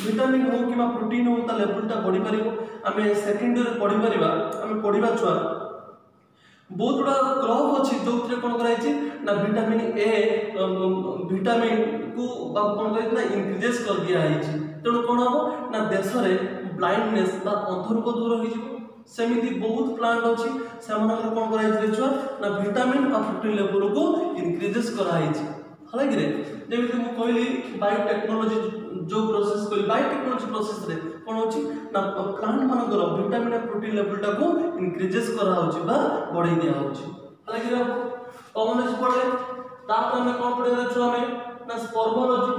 ଭିଟାମିନ୍ ହଉ କିମ୍ବା ପ୍ରୋଟିନ୍ ହଉ ତା ଲେଭେଲଟା ବଢ଼ିପାରିବ ଆମେ ସେକେଣ୍ଡ ଇୟର୍ ପଢ଼ିପାରିବା ଆମେ ପଢ଼ିବା ଛୁଆ ବହୁତ ଗୁଡ଼ା କ୍ଲବ୍ ଅଛି ଯେଉଁଥିରେ କ'ଣ କରାଯାଇଛି ନା ଭିଟାମିନ୍ ଏ ଭିଟାମିନ୍ କୁ ବା କ'ଣ କହିବି ନା ଇନକ୍ରିଜେସ୍ କରିଦିଆହେଇଛି ତେଣୁ କ'ଣ ହେବ ନା ଦେଶରେ ବ୍ଲାଇଣ୍ଡନେସ୍ ବା ଅନ୍ଧରୂପ ଦୂର ହେଇଯିବ ସେମିତି ବହୁତ ପ୍ଲାଣ୍ଟ ଅଛି ସେମାନଙ୍କର କ'ଣ କରାହେଇଛି ରିଚୁଆଲ୍ ନା ଭିଟାମିନ୍ ଆଉ ପ୍ରୋଟିନ୍ ଲେବୁଲ୍କୁ ଇନକ୍ରିଜେସ୍ କରାହେଇଛି ହେଲା କିରେ ଯେମିତି ମୁଁ କହିଲି ବାୟୋଟେକ୍ନୋଲୋଜି ଯେଉଁ ପ୍ରୋସେସ୍ କହିଲି ବାୟୋଟେକ୍ନୋଲୋଜି ପ୍ରୋସେସ୍ରେ କ'ଣ ହେଉଛି ନା ପ୍ଲାଣ୍ଟମାନଙ୍କର ଭିଟାମିନ୍ ଆଉ ପ୍ରୋଟିନ୍ ଲେବୁଲ୍ଟାକୁ ଇନକ୍ରିଜେସ୍ କରାହେଉଛି ବା ବଢ଼େଇ ଦିଆହେଉଛି ହେଲା କିରେ କମନେସ୍ ପଡ଼େ ତାପରେ ଆମେ କ'ଣ ପଢ଼ିବା ଛୁ ଆମେ ନା ସ୍ପର୍ମୋଲୋଜି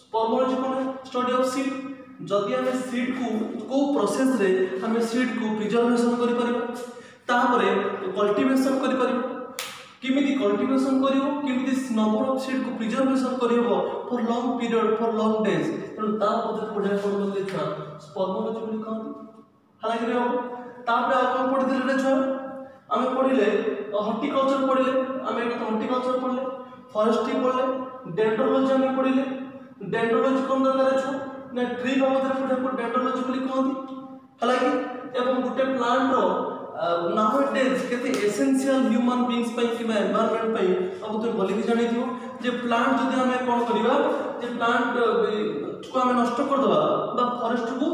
ସ୍ପର୍ମୋଲୋଜି କ'ଣ ଷ୍ଟଡି ଅଫ୍ ସିଡ୍ ଯଦି ଆମେ ସିଡ୍କୁ କେଉଁ ପ୍ରୋସେସ୍ରେ ଆମେ ସିଡ୍କୁ ପ୍ରିଜର୍ଭେସନ୍ କରିପାରିବା ତାପରେ କଲ୍ଟିଭେସନ୍ କରିପାରିବା କେମିତି କଲ୍ଟିଭେସନ୍ କରିବ କେମିତି ନମ୍ବର ଅଫ୍ ସିଡ୍କୁ ପ୍ରିଜର୍ଭେସନ୍ କରିହେବ for long period for long days ତେଣୁ ତା ପଦ୍ଧତି ପଢ଼ିବା କ'ଣ ବୋଲି ଛୁଆ ସ୍ପର୍ମୋଲୋଜି ବୋଲି କହନ୍ତି ହାଲାକିରେ ହେବ ତାପରେ ଆଉ କ'ଣ ପଢ଼ିଥିଲେ ଛୁଆ ଆମେ পড়লে হর্টিকালচার পড়লে আমি হর্টিকালচার পড়লে ফরেস্ট্রি পড়লে ଡେଣ୍ଡ୍ରୋଲୋଜି ଆମେ ପଢ଼ିଲେ ଡେଣ୍ଡ୍ରୋଲୋଜି କ'ଣ ଦରକାର ଅଛି ନା ଟ୍ରି ବାବଦରେ ସେଟାକୁ ଡେଣ୍ଡ୍ରୋଲୋଜି ବୋଲି କୁହନ୍ତି ହେଲା କି ଏବଂ ଗୋଟେ ପ୍ଲାଣ୍ଟର ନାଓଡେଜ୍ କେତେ ଏସେନ୍ସିଆଲ ହ୍ୟୁମାନ ବିଙ୍ଗସ୍ ପାଇଁ କିମ୍ବା ଏନଭାରମେଣ୍ଟ ପାଇଁ ସବୁ ତୁମେ ଭଲିକି ଜାଣିଥିବ ଯେ ପ୍ଲାଣ୍ଟ ଯଦି ଆମେ କ'ଣ କରିବା ଯେ ପ୍ଲାଣ୍ଟକୁ ଆମେ ନଷ୍ଟ କରିଦେବା ବା ଫରେଷ୍ଟକୁ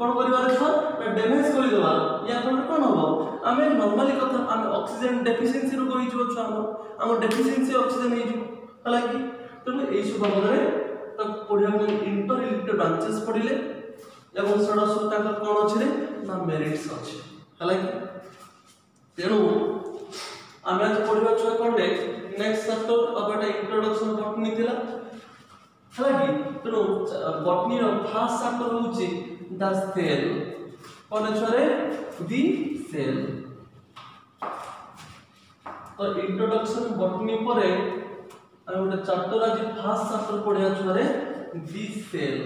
କ'ଣ କରିବାର ଥିବ ନା ଡ୍ୟାମେଜ୍ କରିଦେବା ୟା ଫଳରେ କ'ଣ ହେବ ଆମେ ନର୍ମାଲି କଥା ଆମେ ଅକ୍ସିଜେନ୍ ଡେଫିସିଏନ୍ସି ରୋଗ ହେଇଯିବ ଛୁଆ ଆମର ଆମ ଡେଫିସିଏନ୍ସି ଅକ୍ସିଜେନ୍ ହେଇଯିବ ହେଲା କି ତେଣୁ ଏଇସବୁ ବାବଦରେ ତାକୁ ପଢ଼ିବା ପାଇଁ ଇଣ୍ଟର ଇଲେକ୍ଟିଭ ବ୍ରାଞ୍ଚେସ୍ ପଢ଼ିଲେ ଏବଂ ସେଗୁଡ଼ା ସବୁ ତାଙ୍କର କ'ଣ ଅଛି ନା ମେରିଟ୍ସ ଅଛି ହେଲା କି ତେଣୁ ଆମେ ଆଜି ପଢ଼ିବା ଛୁଆ କଣଟେ ନେକ୍ସଟ ଚାପ୍ଟର ଆଉ ଗୋଟେ ଇଣ୍ଟ୍ରୋଡକ୍ସନ୍ ବଟନୀ ଥିଲା ହେଲା କି ତେଣୁ ବଟନୀର ଫାର୍ଷ୍ଟ ଚାପ୍ଟର ହେଉଛି ଦ ସେଲ୍ କ'ଣ ଛୁଆରେ ଦି ସେଲ୍ ତ ইন্ট্রোডাকশন বটনি পরে আর ওটা চারটোরা যে ফার্স্ট চাপ্টার পড়ে আছো আরে দি সেল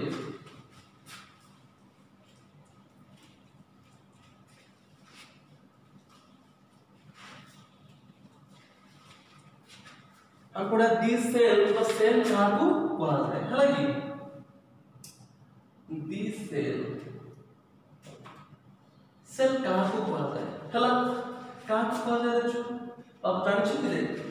ତାପରେ ଦି ସେଲ୍ ବା ସେଲ୍ କାହାକୁ କୁହାଯାଏ ହେଲା କି ଦି ସେଲ୍ ସେଲ୍ କାହାକୁ କୁହାଯାଏ ହେଲା କାହାକୁ କୁହାଯାଏ ଦେଖୁ ଆଉ ଜାଣିଛନ୍ତି ଦେଖ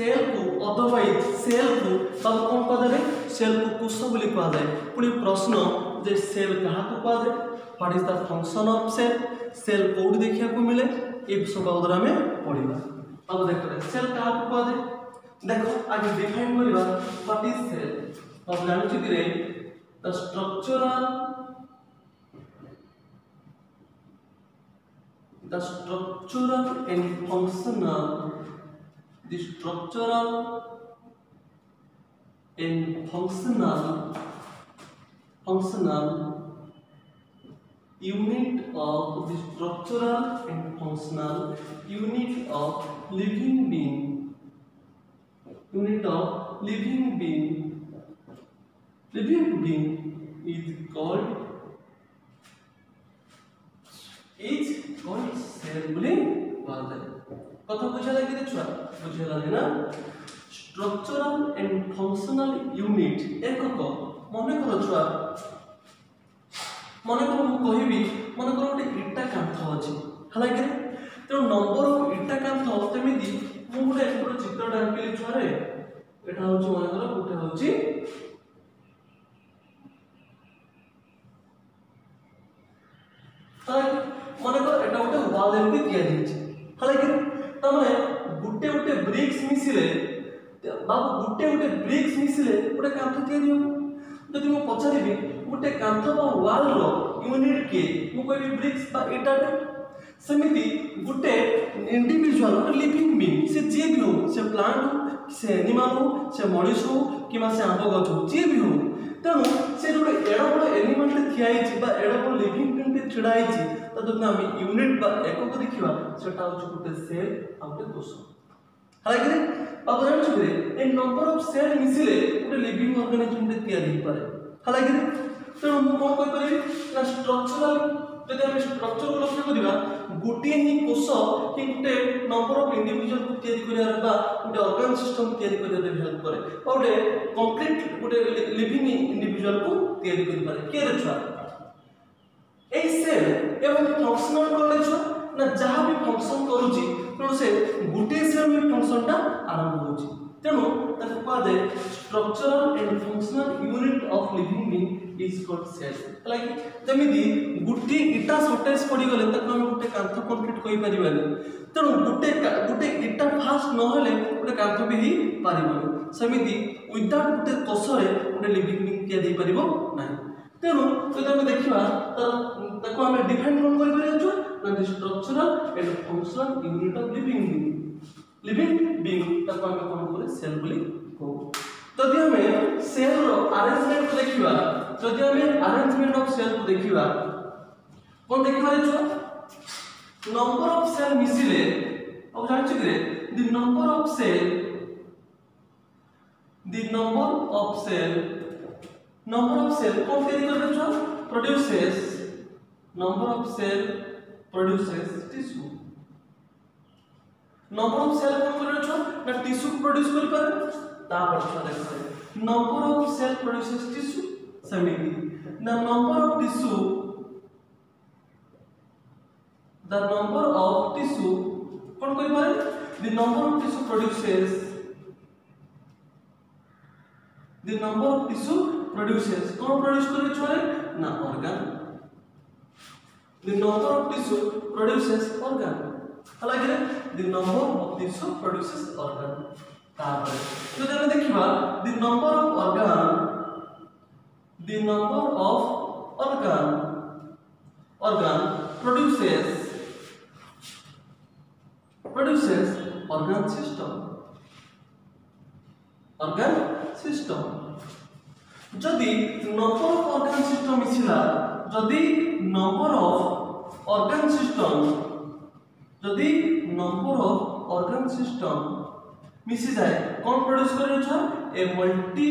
सेल को अदरवाइज सेल को तब कौन कह दे सेल को कोष बोली कह जाए पुणी प्रश्न जे सेल कहाँ को कह जाए what is the function of cell cell code देखिया को मिले ए सब अदर में पढ़िबा अब देखो सेल कहाँ को कह जाए देखो आज डिफाइन करबा व्हाट इज सेल अब जानु छि रे the structural the structural and function the structural and functional functional unit of the structural and functional unit of living being unit of living being living being is called is called sampling buzzer কথা বুঝা লাগে দেখছো বুঝা লাগে না স্ট্রাকচারাল এন্ড ফাংশনাল ইউনিট একক মনে করো ছুয়া মনে করো মু কহিবি মনে করো গোটে ইটা কান্থ আছে ହେଲା କି ତେଣୁ ନମ୍ବର ଇଟା କାନ୍ଥ ସେମିତି ମୁଁ ଗୋଟେ ଏପଟେ ଚିତ୍ରଟା ଆଙ୍କିଲି ଛୁଆରେ ଏଟା ହେଉଛି ମନେକର ଗୋଟେ ହେଉଛି ମନେକର ଏଟା ଗୋଟେ ୱାଲ୍ ଏମିତି ଦିଆଯାଇଛି ହେଲା କି તમે ଗୋଟେ ଗୋଟେ ବ୍ରିକ୍ସ ମିଶିଲେ ବାବୁ ଗୋଟେ ଗୋଟେ ବ୍ରିକ୍ସ ମିଶିଲେ ଗୋଟେ କାନ୍ଥ ତିଆରି ହେବ ଯଦି ମୁଁ ପଚାରିବି ଗୋଟେ କାନ୍ଥ ବା ୱାଲ୍ର ୟୁନିଟ୍ କିଏ ମୁଁ କହିବି ବ୍ରିକ୍ସ ବା ଇଟାଟେ ସେମିତି ଗୋଟେ ଇଣ୍ଡିଭିଜୁଆଲ୍ ଗୋଟେ ଲିଭିଂ ବିଙ୍ଗ୍ ସେ ଯିଏ ବି ହେଉ ସେ ପ୍ଲାଣ୍ଟ ହଉ ସେ ଆନିମାଲ୍ ହଉ ସେ ମଣିଷ ହେଉ କିମ୍ବା ସେ ଆମ୍ବ ଗଛ ହଉ ଯିଏ ବି ହେଉ ତେଣୁ ସେ ଗୋଟେ ଏଡ଼ବଳ ଏନିମାଲଟେ ଠିଆ ହେଇଛି ବା ଏଡ଼ବଳ ଲିଭିଂ ଥିଙ୍ଗଟେ ଛିଡ଼ା ହେଇଛି ତା ଯଦି ଆମେ ୟୁନିଟ୍ ବା ଏକକୁ ଦେଖିବା ସେଟା ହେଉଛି ଗୋଟେ ସେଲ୍ ଆଉ ଗୋଟେ ଦୋଷ ହେଲା କିରେ ବାବୁ ଜାଣିଛୁ କିରେ ଏ ନମ୍ବର ଅଫ୍ ସେଲ୍ ମିଶିଲେ ଗୋଟେ ଲିଭିଂ ଅର୍ଗାନିଜମଟେ ତିଆରି ହେଇପାରେ ହେଲା କିରେ ତେଣୁ ମୁଁ କ'ଣ କହିପାରିବି ନା ଷ୍ଟ୍ରକ୍ଚରାଲ ଯଦି ଆମେ ଷ୍ଟ୍ରକ୍ଚରକୁ ଲକ୍ଷ୍ୟ କରିବା ଗୋଟିଏ ହିଁ କୋଷ ହିଁ ଗୋଟେ ନମ୍ବର ଅଫ୍ ଇଣ୍ଡିଭିଜୁଆଲକୁ ତିଆରି କରିବାରେ ବା ଗୋଟେ ଅର୍ଗାନ ସିଷ୍ଟମ ତିଆରି କରିବାରେ ହେଲ୍ପ କରେ ବା ଗୋଟେ କମ୍ପ୍ଲିଟ୍ ଗୋଟେ ଲିଭିଂ ଇଣ୍ଡିଭିଜୁଆଲକୁ ତିଆରି କରିପାରେ କିଏ ଛୁଆ এই সেল এবং ফংশনাল কলে ছুয়া না যা বি ফংশন করুছি তেমন সে গোটিয়ে সেল বি ফংশনটা আরম্ভ হচ্ছে তেমন তাকে কুয়া যায় স্ট্রকচরাল এন্ড ফংশনাল ଡିସ୍କୋଟ ସେଟ୍ସ ହେଲା କି ଯେମିତି ଗୋଟିଏ ଇଟା ସର୍ଟେଜ୍ ପଡ଼ିଗଲେ ତାକୁ ଆମେ ଗୋଟେ କାନ୍ଥ କମ୍ପ୍ଲିଟ୍ କରିପାରିବାନି ତେଣୁ ଗୋଟେ ଗୋଟେ ଇଟା ଫାଷ୍ଟ ନହେଲେ ଗୋଟେ କାନ୍ଥ ବି ହେଇପାରିବନି ସେମିତି ୱିଦାଉଟ୍ ଗୋଟେ ତୋଷରେ ଗୋଟେ ଲିଭିଂ ବିଙ୍ଗ ଦିଆଯାଇପାରିବ ନାହିଁ ତେଣୁ ଯଦି ଆମେ ଦେଖିବା ତାର ତାକୁ ଆମେ ଡିଫାଇନ୍ କ'ଣ କରିପାରିବା ନା the structural and functional unit of living being ତାକୁ ଆମେ କଣ আমি ସେଲ୍ ବୋଲି କହୁ ଯଦି ଆମେ যদি ଆରେଞ୍ଜମେଣ୍ଟ ଦେଖିବା ଯଦି ଆମେ ଆରେଞ୍ଜମେଣ୍ଟ ଅଫ୍ ସେଲ୍କୁ ଦେଖିବା କ'ଣ ଦେଖିପାରେ ଛୁଆ ନମ୍ବର ଅଫ୍ ସେଲ୍ ମିଶିଲେ ଆଉ ଜାଣିଛୁ କିରେ the number of cell the number of cell number of cell କ'ଣ ତିଆରି କରିବେ ଛୁଆ produces number of cell produces tissue number of cell कौन करे छ ना टिश्यू प्रोड्यूस कर पारे ता पर छ देख number of cell produces tissue 70. Nah, the number of tissue, kan the number of tissue, what do you The number of tissue produces, the number of tissue produces, कौन produce करे छोरे? ना organ. The number of tissue produces organ. अलग the number of tissue produces organ. Jadi तो जब the number of organ the number of organ organ produces produces organ system organ system যদি নম্বর অফ অর্গান সিস্টম মিছিলা যদি নম্বর অফ অর্গান সিস্টম যদি নম্বর অফ অর্গান সিস্টম মিশি যায় কোন প্রডিউস করে এ মাল্টি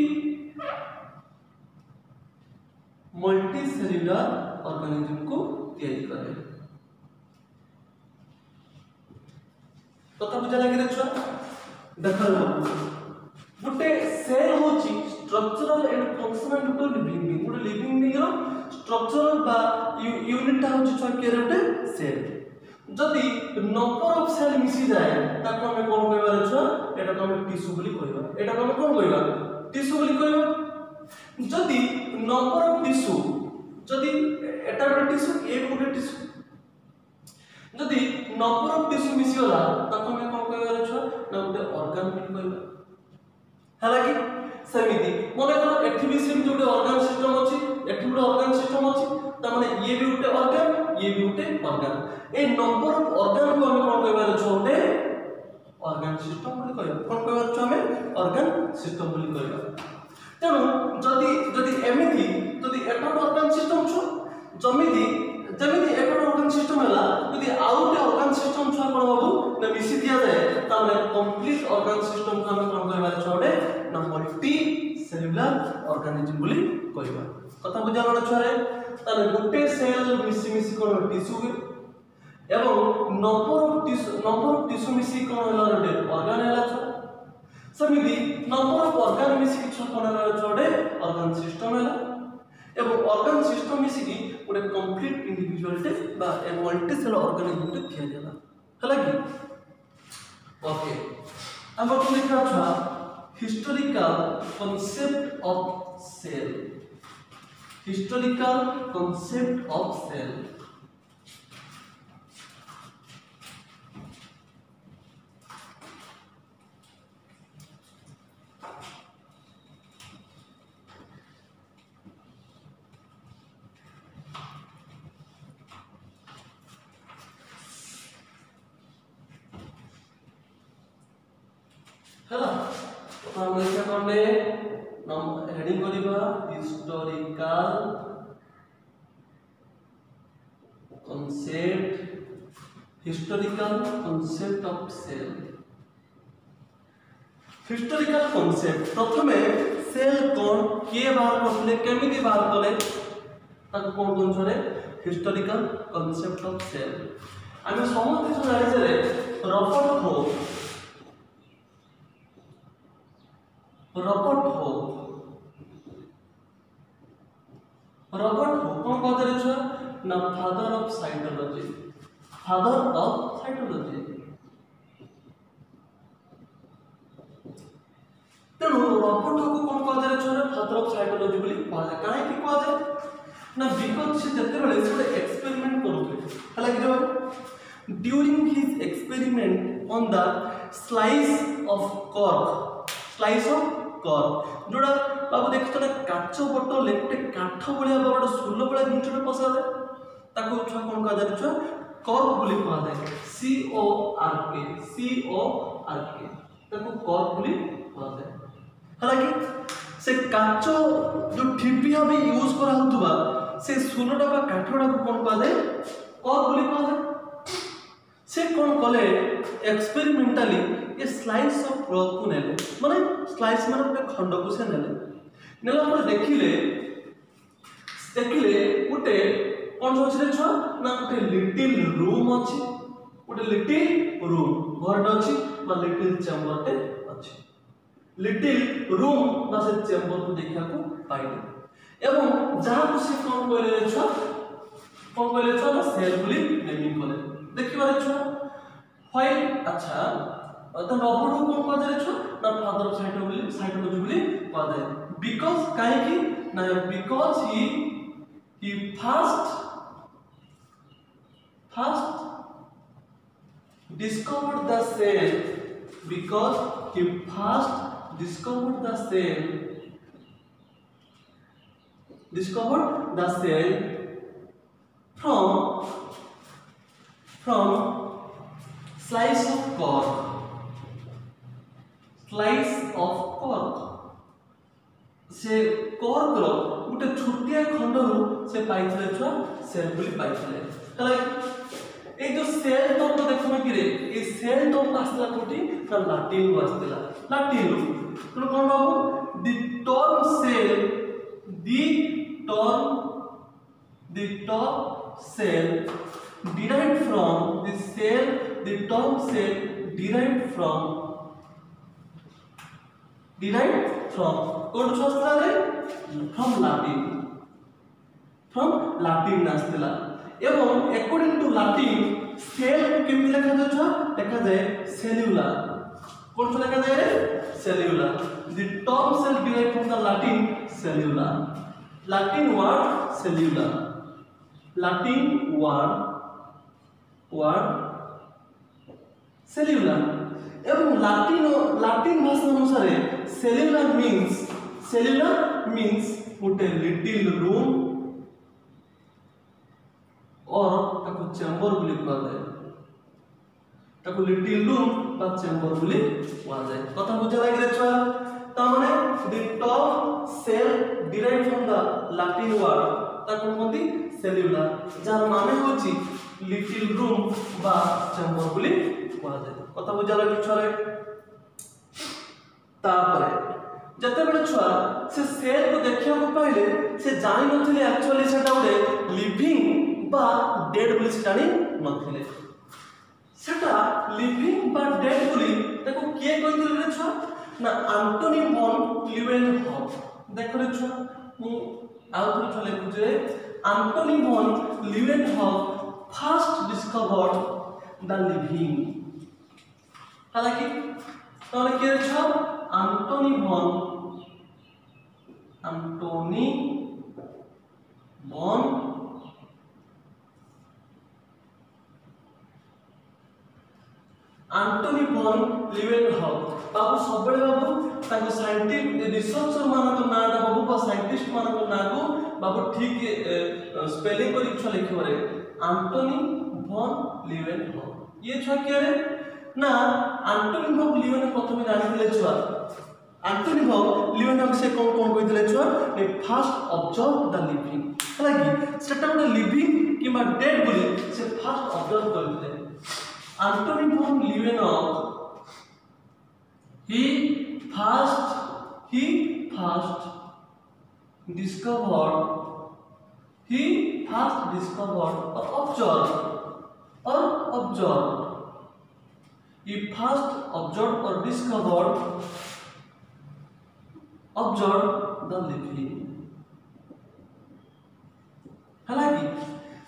ମଲ୍ଟିସେଲ୍ୟୁଲାର ଅର୍ଗାନିଜମକୁ ତିଆରି କରେ କଥା ବୁଝା ଲାଗିଲେ ଛୁଆ ଦେଖନ୍ତୁ ଗୋଟେ ସେଲ୍ ହେଉଛି ଷ୍ଟ୍ରକ୍ଚରାଲ ଆଣ୍ଡ ଫଙ୍କସନାଲ ଗୋଟେ ଲିଭିଂ ବିଙ୍ଗ୍ ଗୋଟେ ଲିଭିଂ ବିଙ୍ଗ୍ର ଷ୍ଟ୍ରକ୍ଚରାଲ ବା ୟୁନିଟ୍ଟା ହେଉଛି ଛୁଆ କିଏ ଗୋଟେ ସେଲ୍ ଯଦି ନମ୍ବର ଅଫ୍ ସେଲ୍ ମିଶିଯାଏ ତାକୁ ଆମେ କ'ଣ କହିବାର ଛୁଆ ଏଟାକୁ ଆମେ ଟିସୁ ବୋଲି କହିବା ଏଟାକୁ ଆମେ କ'ଣ କହିବା ଟିସୁ ବୋଲି କହିବା যদি নম্বর অফ টিস্যু যদি এটা গোটে টিস্যু এ গোটে টিস্যু যদি নম্বর অফ টিস্যু মিশিগলা তাকে আমি কম কহিবার ছুঁ না গোটে অর্গান বুলি কহিবা ହେଲା କି ସେମିତି ମନେକର ଏଠି ବି ସେମିତି ଗୋଟେ ଅର୍ଗାନ ସିଷ୍ଟମ ଅଛି ଏଠି ଗୋଟେ ଅର୍ଗାନ ସିଷ୍ଟମ ଅଛି ତାମାନେ ଇଏ ବି ଗୋଟେ ଅର୍ଗାନ ଇଏ ବି ଗୋଟେ ଅର୍ଗାନ ଏ ନମ୍ବର ଅଫ ଅର୍ଗାନକୁ ଆମେ କ'ଣ କହିବାର ଅଛୁ ଗୋଟେ ଅର୍ଗାନ ସିଷ୍ଟମ ବୋଲି କହିବା କ'ଣ କହିବାର ଅଛୁ ଆମେ ଅର୍ଗାନ ସିଷ୍ଟମ ବୋଲି କହିବା ତେଣୁ ଯଦି ଯଦି ଏମିତି ଯଦି ଏକଟ ଅର୍ଗାନ ସିଷ୍ଟମ ଛୁ ଯେମିତି ଯେମିତି ଏକଟ ଅର୍ଗାନ ସିଷ୍ଟମ ହେଲା ଯଦି ଆଉ ଗୋଟେ ଅର୍ଗାନ ସିଷ୍ଟମ ଛୁଆ କ'ଣ ହବୁ ନା ମିଶି ଦିଆଯାଏ ତାହେଲେ କମ୍ପ୍ଲିଟ ଅର୍ଗାନ ସିଷ୍ଟମକୁ ଆମେ କ'ଣ କହିବା ଛୁଆ ଗୋଟେ ନା ମଲ୍ଟି ସେଲୁଲାର ଅର୍ଗାନିଜମ ବୋଲି କହିବା କଥା ବୁଝିଗଲା ଛୁଆରେ ତାହେଲେ ଗୋଟେ ସେଲ୍ ମିଶି ମିଶି କ'ଣ ଟିସୁ ହୁଏ ଏବଂ number of tissue number of tissue ମିଶି କ'ଣ ହେଲା ଗୋଟେ ଅର୍ଗାନ ହେଲା ଛୁଆ ସେମିତି ନମ୍ବର ଅଫ୍ ଅର୍ଗାନ ମିଶିକି ଛପନର ଗୋଟେ ଅର୍ଗାନ ସିଷ୍ଟମ ହେଲା ଏବଂ ଅର୍ଗାନ ସିଷ୍ଟମ ମିଶିକି ଗୋଟେ କମ୍ପ୍ଲିଟ ଇଣ୍ଡିଭିଜୁଆଲଟେ ବା ମଲ୍ଟିସେଲ ଅର୍ଗାନିଜମଟେ ଦିଆଗଲା ହେଲା କି ଓକେ ଆମେ କ'ଣ ଦେଖିବା ଛୁଆ historical concept of cell historical concept of cell ହେଲା ପ୍ରଥମେ ପରୀକ୍ଷା କଲେ ହେଡିଂ କରିବା historical concept historical concept of cell historical concept প্রথমে সেল কোন কে বাহার করলে কেমিতি বাহার কলে তাকে কোন কোন ছড়ে হিস্টোরিক্যাল কনসেপ্ট অফ সেল আমি সমস্ত কিছু জানিছে রফর্ট হোপ প্রকট হোক প্রকট হোক কোন কথা রয়েছে না father of cytology father of cytology ତେଣୁ ରବର୍ଟଙ୍କୁ କ'ଣ କୁହାଯାଏ ଛୁଆରେ ଫାଦର ଅଫ୍ ସାଇକୋଲୋଜି ବୋଲି କୁହାଯାଏ କାହିଁକି କୁହାଯାଏ ନା ବିକଜ ସେ ଯେତେବେଳେ ସେ ଗୋଟେ ଏକ୍ସପେରିମେଣ୍ଟ କରୁଥିଲେ ହେଲା କି ଜବାବ during his experiment on the slice of cork slice of cork ଯେଉଁଟା ବାବୁ ଦେଖିଛ କାଚ ବୋଟଲରେ ଗୋଟେ କାଠ ଭଳିଆ ବା ଗୋଟେ ସୁଲ ଭଳିଆ ଜିନିଷଟେ ପଶାଯାଏ ତାକୁ ଛୁଆ କ'ଣ କୁହାଯାଏ ଛୁଆ କର୍କ ବୋଲି କୁହାଯାଏ ସି ଓ ଆର୍ କେ ସି ଓ ଆର୍ କେ ତାକୁ କର୍କ ବୋଲି କୁହାଯାଏ ହେଲା କି ସେ କାଚ ଯେଉଁ ଠିପି ଆମେ ୟୁଜ୍ କରାହେଉଥିବା ସେ ସୋଲଟା ବା କାଠଟାକୁ କ'ଣ କୁହାଯାଏ କର୍କ ବୋଲି କୁହାଯାଏ ସେ କ'ଣ କଲେ ଏକ୍ସପେରିମେଣ୍ଟାଲି ଏ ସ୍ଲାଇସ୍ ଅଫ୍ ପ୍ଲକ୍କୁ ନେଲେ ମାନେ ସ୍ଲାଇସ୍ ମାନେ ଗୋଟେ ଖଣ୍ଡକୁ ସେ ନେଲେ ନେଲା ପରେ ଦେଖିଲେ ଦେଖିଲେ ଗୋଟେ କ'ଣ ଅଛି ଛୁଆ ନା ଗୋଟେ ଲିଟିଲ୍ ରୁମ୍ ଅଛି ଗୋଟେ ଲିଟିଲ୍ ରୁମ୍ ଘରଟେ ଅଛି ବା ଲିଟିଲ୍ ଚେମ୍ବରଟେ ଅଛି ଲିଟିଲ୍ ରୁମ୍ ବା ସେ ଚେମ୍ବରକୁ ଦେଖିବାକୁ ପାଇଲେ ଏବଂ ଯାହାକୁ ସେ କ'ଣ କହିଲେ ଛୁଆ କ'ଣ କହିଲେ ଛୁଆ ନା ସେଲ୍ ବୋଲି ନେମିଂ କଲେ ଦେଖିବାରେ ଛୁଆ ହ୍ୱାଇଟ୍ ଆଚ୍ଛା तो रबर को कोन पादर छ ना फादर ऑफ साइटोलॉजी साइटोलॉजी बोली पादे बिकॉज़ काहे कि ना because he he first first discovered the cell because he first discovered the cell discovered the cell from from slice of cork slice of cork সে কর্কর গোটে ଛୋଟିଆ ଖଣ୍ଡରୁ ସେ ପାଇଥିଲେ ଛୁଆ ସେଲ୍ ବୋଲି ପାଇଥିଲେ ତାହେଲେ ଏଇ ଯୋଉ ସେଲ୍ ତତ୍ତ୍ୱ ଦେଖୁନ କିରେ ଏଇ ସେଲ୍ ତତ୍ତ୍ୱ ଆସିଲା କୋଉଠି ନା ଲାଟିନରୁ ଆସିଥିଲା ଲାଟିନରୁ ତେଣୁ କ'ଣ ବାବୁ the term cell the term the term cell derived from the cell the term cell derived from derived from কোন সংস্থানে from latin from latin আসতেলা এবং according to latin সেল কেমনে লেখা যাচ্ছে লেখা যায় সেলুলার কোনটা লেখা যায় cellular the term cell derived from the latin cellular latin word cellular latin word word cellular এবং লাতিন লাতিন ভাষা অনুসারে সেলুলার মিন্স সেলুলার মিন্স ଗୋଟେ ଲିଟିଲ୍ ରୁମ୍ ଅର୍ ତାକୁ ଚେମ୍ବର ବୋଲି କୁହାଯାଏ ତାକୁ ଲିଟିଲ୍ ରୁମ୍ ବା ଚେମ୍ବର ବୋଲି କୁହାଯାଏ କଥା ବୁଝା ଲାଗିଲେ ଛୁଆ ତାମାନେ the top cell derive from the Latin word ତାକୁ କୁହନ୍ତି ସେଲ୍ୟୁଲାର ଯାହାର ମାନେ ହେଉଛି ଲିଟିଲ୍ ରୁମ୍ ବା ଚେମ୍ବର ବୋଲି କୁହାଯାଏ কথা ବୁଝାଗଲା ଛୁଆରେ ତାପରେ ଯେତେବେଳେ ଛୁଆ ସେ ସେଲ୍କୁ ଦେଖିବାକୁ ପାଇଲେ ସେ ଜାଣିନଥିଲେ ଆକ୍ଚୁଆଲି ସେଟା ଗୋଟେ ଲିଭିଂ ବା ଡେଡ୍ ବୋଲି ସେ ଜାଣିନଥିଲେ ସେଟା ଲିଭିଂ ବା ଡେଡ୍ ବୋଲି ତାକୁ କିଏ କହିଥିଲେ ରେ ଛୁଆ ନା ଆଣ୍ଟୋନି ବନ୍ କ୍ଲିୱେନ୍ ହବ୍ ଦେଖ ରେ ଛୁଆ ମୁଁ ଆଉ ଥରେ ଛୁଆ ଲେଖୁଛି Antonie van Leeuwenhoek first discovered the living তাহলে কি তাহলে কি হয়েছ আন্তনি বন আন্তনি বন আন্তনি বন লিভেন হল বাবু সবুলে বাবু তাঙ্ক সাইন্টিফ রিসর্চর মানক নাটা বাবু বা সাইন্টিস্ট মানক নাকু বাবু ঠিক স্পেলিং করি ছুয়া লিখবরে আন্তনি বন লিভেন হব ইয়ে ছুয়া কিয়ে না আন্তনিভব লিওনে প্রথমে দিলে চুয়া আন্তনিভব লিওনে সে কম কম করে দিলে চুয়া এ ফার্স্ট অবজার্ভ দ্য লিভিং ହେଲା କି ସେଟା ଗୋଟେ ଲିଭିଂ କିମ୍ବା ଡେଡ୍ ବୋଲି ସେ ଫାର୍ଷ୍ଟ ଅବଜର୍ଭ କରିଥିଲେ Antonie van Leeuwenhoek he first he first discover he first discover observe observe he first observed or discovered observed the living हालांकि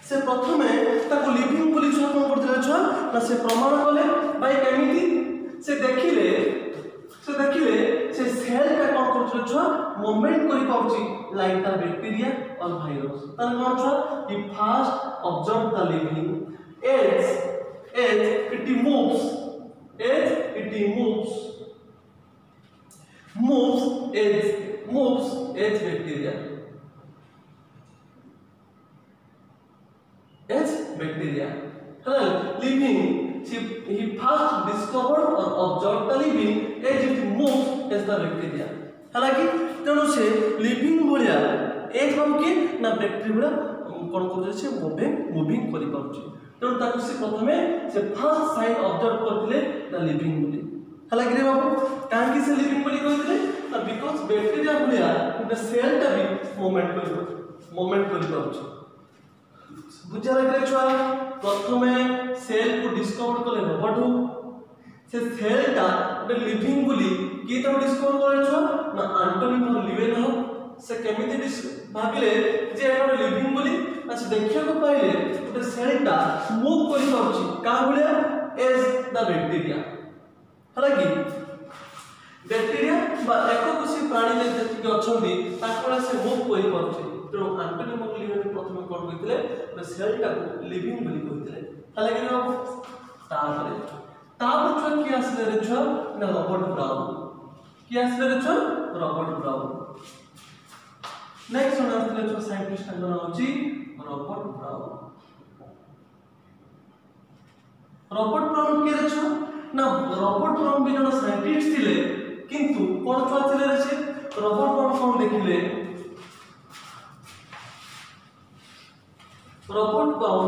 से प्रथमे ताको लिविंग बोली छुआ कोन करथिले छुआ ना से प्रमाण कले भाई केमिति से देखिले से देखिले से सेल का कोन करथिले छुआ मूवमेंट करि पाउची लाइक द बैक्टीरिया और वायरस तार कौन छुआ he first observe the living as as it moves as it moves moves as moves as bacteria as bacteria Hell, living she, he first discovered or observed the living as it moves as the bacteria हालांकि तेणु से लिविंग भाया ए कौन किए ना बैक्टेरिया कौन कर मुविंग मुविंग कर ତେଣୁ ତାକୁ ସେ ପ୍ରଥମେ ସେ ଫାର୍ଷ୍ଟ ସାଇନ୍ ଅବଜର୍ଭ କରିଥିଲେ ଦ ଲିଭିଂ ବୋଲି ହେଲା କିରେ ବାବୁ କାହିଁକି ସେ ଲିଭିଂ ବୋଲି କହିଥିଲେ ନା ବିକଜ ବ୍ୟାକ୍ଟେରିଆ ଭଳିଆ ଗୋଟେ ସେଲ୍ଟା ବି ମୁଭମେଣ୍ଟ କରିବ ମୁଭମେଣ୍ଟ କରିପାରୁଛି ବୁଝିଲା କିରେ ଛୁଆ ପ୍ରଥମେ ସେଲ୍କୁ ଡିସ୍କଭର କଲେ ରୋବଟୁ ସେ ସେଲ୍ଟା ଗୋଟେ ଲିଭିଂ ବୋଲି କିଏ ତାକୁ ଡିସ୍କଭର କଲେ ଛୁଆ ନା ଆଣ୍ଟୋନି ଫର୍ ଲିଭେନ୍ ସେ କେମିତି ଭାବିଲେ ଯେ ଏଇଟା ଗୋଟେ ଲିଭିଂ ବୋଲି ଆଚ୍ଛା ଦେଖିବାକୁ ପାଇଲେ ଗୋଟେ ଶ୍ରେଣୀଟା ମୁଭ୍ କରିପାରୁଛି କାହା ଭଳିଆ ଏଜ୍ ଦ ବ୍ୟାକ୍ଟେରିଆ ହେଲା କି ବ୍ୟାକ୍ଟେରିଆ ବା ଏକକୋଷୀ ପ୍ରାଣୀ ଯେତିକି ଅଛନ୍ତି ତାକୁ ଭଳିଆ ସେ ମୁଭ୍ କରିପାରୁଛି ତେଣୁ ଆଣ୍ଟୋନି ମଙ୍ଗଲିୟନ ପ୍ରଥମେ କ'ଣ କହିଥିଲେ ନା ସେଲ୍ଟାକୁ ଲିଭିଂ ବୋଲି କହିଥିଲେ ହେଲା କି ବାବୁ ତାପରେ ତାପରେ ଛୁଆ କିଏ ଆସିଲେ ରେ ଛୁଆ ନା ରବର୍ଟ ବ୍ରାଉନ କିଏ ଆସିଲେ ରେ ଛୁଆ ରବର୍ଟ ବ୍ରାଉନ ନେକ୍ସଟ ଜଣେ ଆସିଥିଲେ ଛୁଆ ସାଇଣ୍ଟିଷ୍ଟ ତାଙ୍କ ନାଁ ହେଉଛି রোবট ব্রাউন রোবট ব্রাউন কে রেছো না রোবট ব্রাউন বি জন সায়েন্টিস্ট ছিলে কিন্তু কোন ছুয়া ছিলে রেছে রোবট ব্রাউন কোন দেখিলে Robert Brown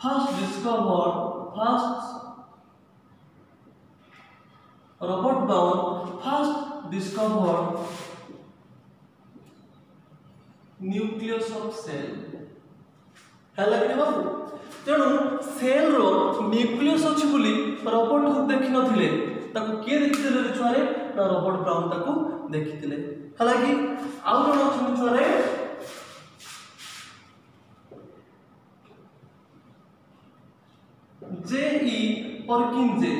first discover first Robert Brown first discovered nucleus of cell ହେଲା କି ବାବୁ ତେଣୁ ସେଲ୍ର ନ୍ୟୁକ୍ଲିୟସ୍ ଅଛି ବୋଲି ରବର୍ଟ ହୁକ୍ ଦେଖିନଥିଲେ ତାକୁ କିଏ ଦେଖିଥିଲେ ଛୁଆରେ ନା ରବର୍ଟ ବ୍ରାଉନ୍ ତାକୁ ଦେଖିଥିଲେ ହେଲାକି ଆଉ ଜଣ ଅଛନ୍ତି ଛୁଆରେ ଜେ ଇ ପରକିନ୍ଜେ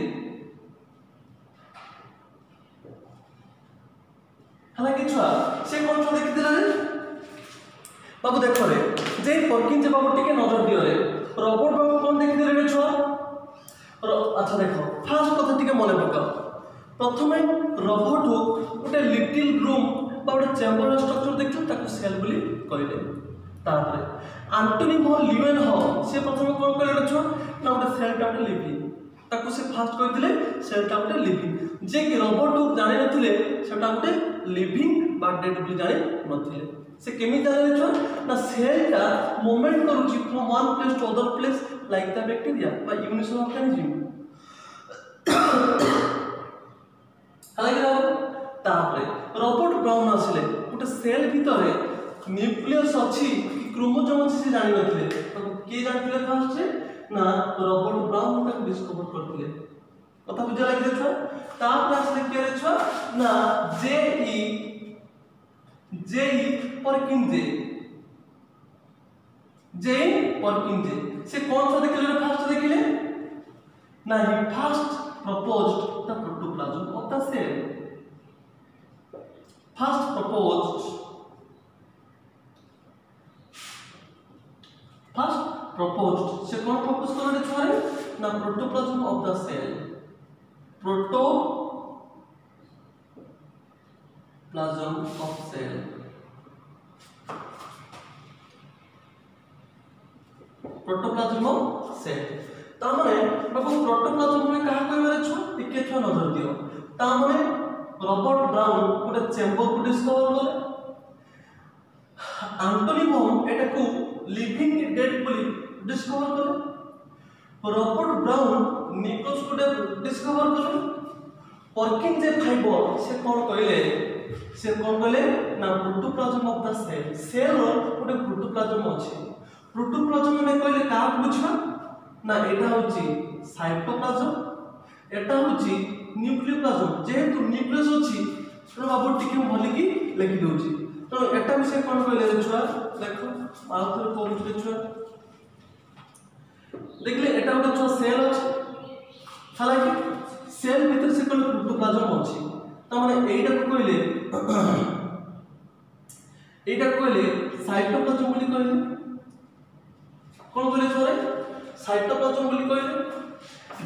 ହେଲା କି ଛୁଆ ସେ କ'ଣ ଦେଖିଥିଲେ বাবু দেখো রে যে ପରକିଞ୍ଚ ବାବୁ ଟିକେ ନଜର ଦିଅ ରେ ରବଟ ବାବୁ କ'ଣ ଦେଖିଦେଲେଣି ଛୁଆ ଆଚ୍ଛା ଦେଖ ଫାଷ୍ଟ କଥା ଟିକେ ମନେ ପକାଅ ପ୍ରଥମେ ରବଟକୁ ଗୋଟେ ଲିଟିଲ୍ ରୁମ୍ বা ଗୋଟେ ଚେମ୍ବର ଷ୍ଟ୍ରକ୍ଚର ଦେଖିଛୁ ତାକୁ ସେଲ୍ ବୋଲି କହିଲେ ତାପରେ ଆଣ୍ଟୋନି ଭ ଲିଓଏନ୍ ହ ସେ ପ୍ରଥମେ କ'ଣ କହିଲେ ଗୋଟେ ଛୁଆ ନା ଗୋଟେ ସେଲ୍ଟା ଗୋଟେ ଲିଭିଂ ତାକୁ ସେ ଫାଷ୍ଟ କହିଥିଲେ ସେଲ୍ଟା ଗୋଟେ ଲିଭିଂ ଯିଏକି ରବଟକୁ ଜାଣିନଥିଲେ ସେଟା ଗୋଟେ ଲିଭିଂ বা ଡେଡ୍ ବୋଲି ଜାଣିନଥିଲେ ସେ କେମିତି ଜାଣିଛୁ ନା ସେଲ୍ଟା ମୁଭମେଣ୍ଟ କରୁଛି from one place to other place like the bacteria ବା ୟୁନିସନ୍ ଅର୍ଗାନିଜିମ୍ ହେଲା କି ତାପରେ ରବର୍ଟ ବ୍ରାଉନ୍ ଆସିଲେ ଗୋଟେ ସେଲ୍ ଭିତରେ ନ୍ୟୁକ୍ଲିୟସ୍ ଅଛି କି କ୍ରୋମୋଜୋମ୍ ଅଛି ସେ ଜାଣିନଥିଲେ ତାକୁ କିଏ ଜାଣିଥିଲେ ଫାର୍ଷ୍ଟରେ ନା ରବର୍ଟ ବ୍ରାଉନ୍ ତାକୁ ଡିସ୍କଭର କରିଥିଲେ কথা বুঝা লাগলে ଛୁଆ তারপরে ଆସିଲେ କିଏ ଛୁଆ ନା যে ই যে ই परकिंजे जेन परकिंजे से कौन सा देख लेना फर्स्ट देख ले ना he first proposed the protoplasm of the cell first proposed first proposed से कौन प्रपोज करने छुआरे ना protoplasm of the cell protoplasm of cell protoplasm set ତାମାନେ ବାବୁ ପ୍ରୋଟୋପ୍ଲାଜମରେ କାହା କହିବାର ଛୁ ଟିକେ ଛୁଆ ନଜର ଦିଅ ତାମାନେ ରବର୍ଟ ବ୍ରାଉନ ଗୋଟେ ଚେମ୍ବରକୁ ଡିସ୍କଭର କଲେ ଆଣ୍ଟୋନି ବୋମ୍ ଏଟାକୁ ଲିଭିଂ ଡେଡ୍ ବୋଲି ଡିସ୍କଭର କଲେ ରବର୍ଟ ବ୍ରାଉନ ନିକୋସ୍ ଗୋଟେ ଡିସ୍କଭର କଲେ ପର୍କିଂ ଯେ ଖାଇବ ସେ କ'ଣ କହିଲେ ସେ କ'ଣ କହିଲେ ନା ପ୍ରୋଟୋପ୍ଲାଜମ ଅଫ୍ ଦ ସେଲ୍ ସେଲ୍ର ଗୋଟେ ପ୍ରୋଟୋପ୍ଲାଜମ ଅଛି প্রোটোপ্লাজম মানে কইলে কাক বুঝবা না এটা হচ্ছে সাইটোপ্লাজম এটা হচ্ছে নিউক্লিওপ্লাজম যেহেতু নিউক্লিয়াস অছি ତେଣୁ ବାବୁ ଟିକେ ମୁଁ ଭଲିକି ଲେଖି ଦେଉଛି ତେଣୁ ଏଟା ବି ସେ କ'ଣ କହିଲେ ଛୁଆ ଦେଖ ଆଉ ଥରେ କହୁଥିଲେ ଛୁଆ ଦେଖିଲେ ଏଟା ଗୋଟେ ଛୁଆ ସେଲ୍ ଅଛି ହେଲା କି ସେଲ୍ ଭିତରେ ସେ କହିଲେ ପ୍ରୋଟୋପ୍ଲାଜମ ଅଛି ତାମାନେ ଏଇଟାକୁ କହିଲେ ଏଇଟାକୁ କହିଲେ ସାଇଟୋପ୍ଲାଜମ ବୋଲି କହିଲେ କ'ଣ କହିଲେ ଛୁଆରେ ସାଇଟୋପ୍ଲାଜମ ବୋଲି କହିଲେ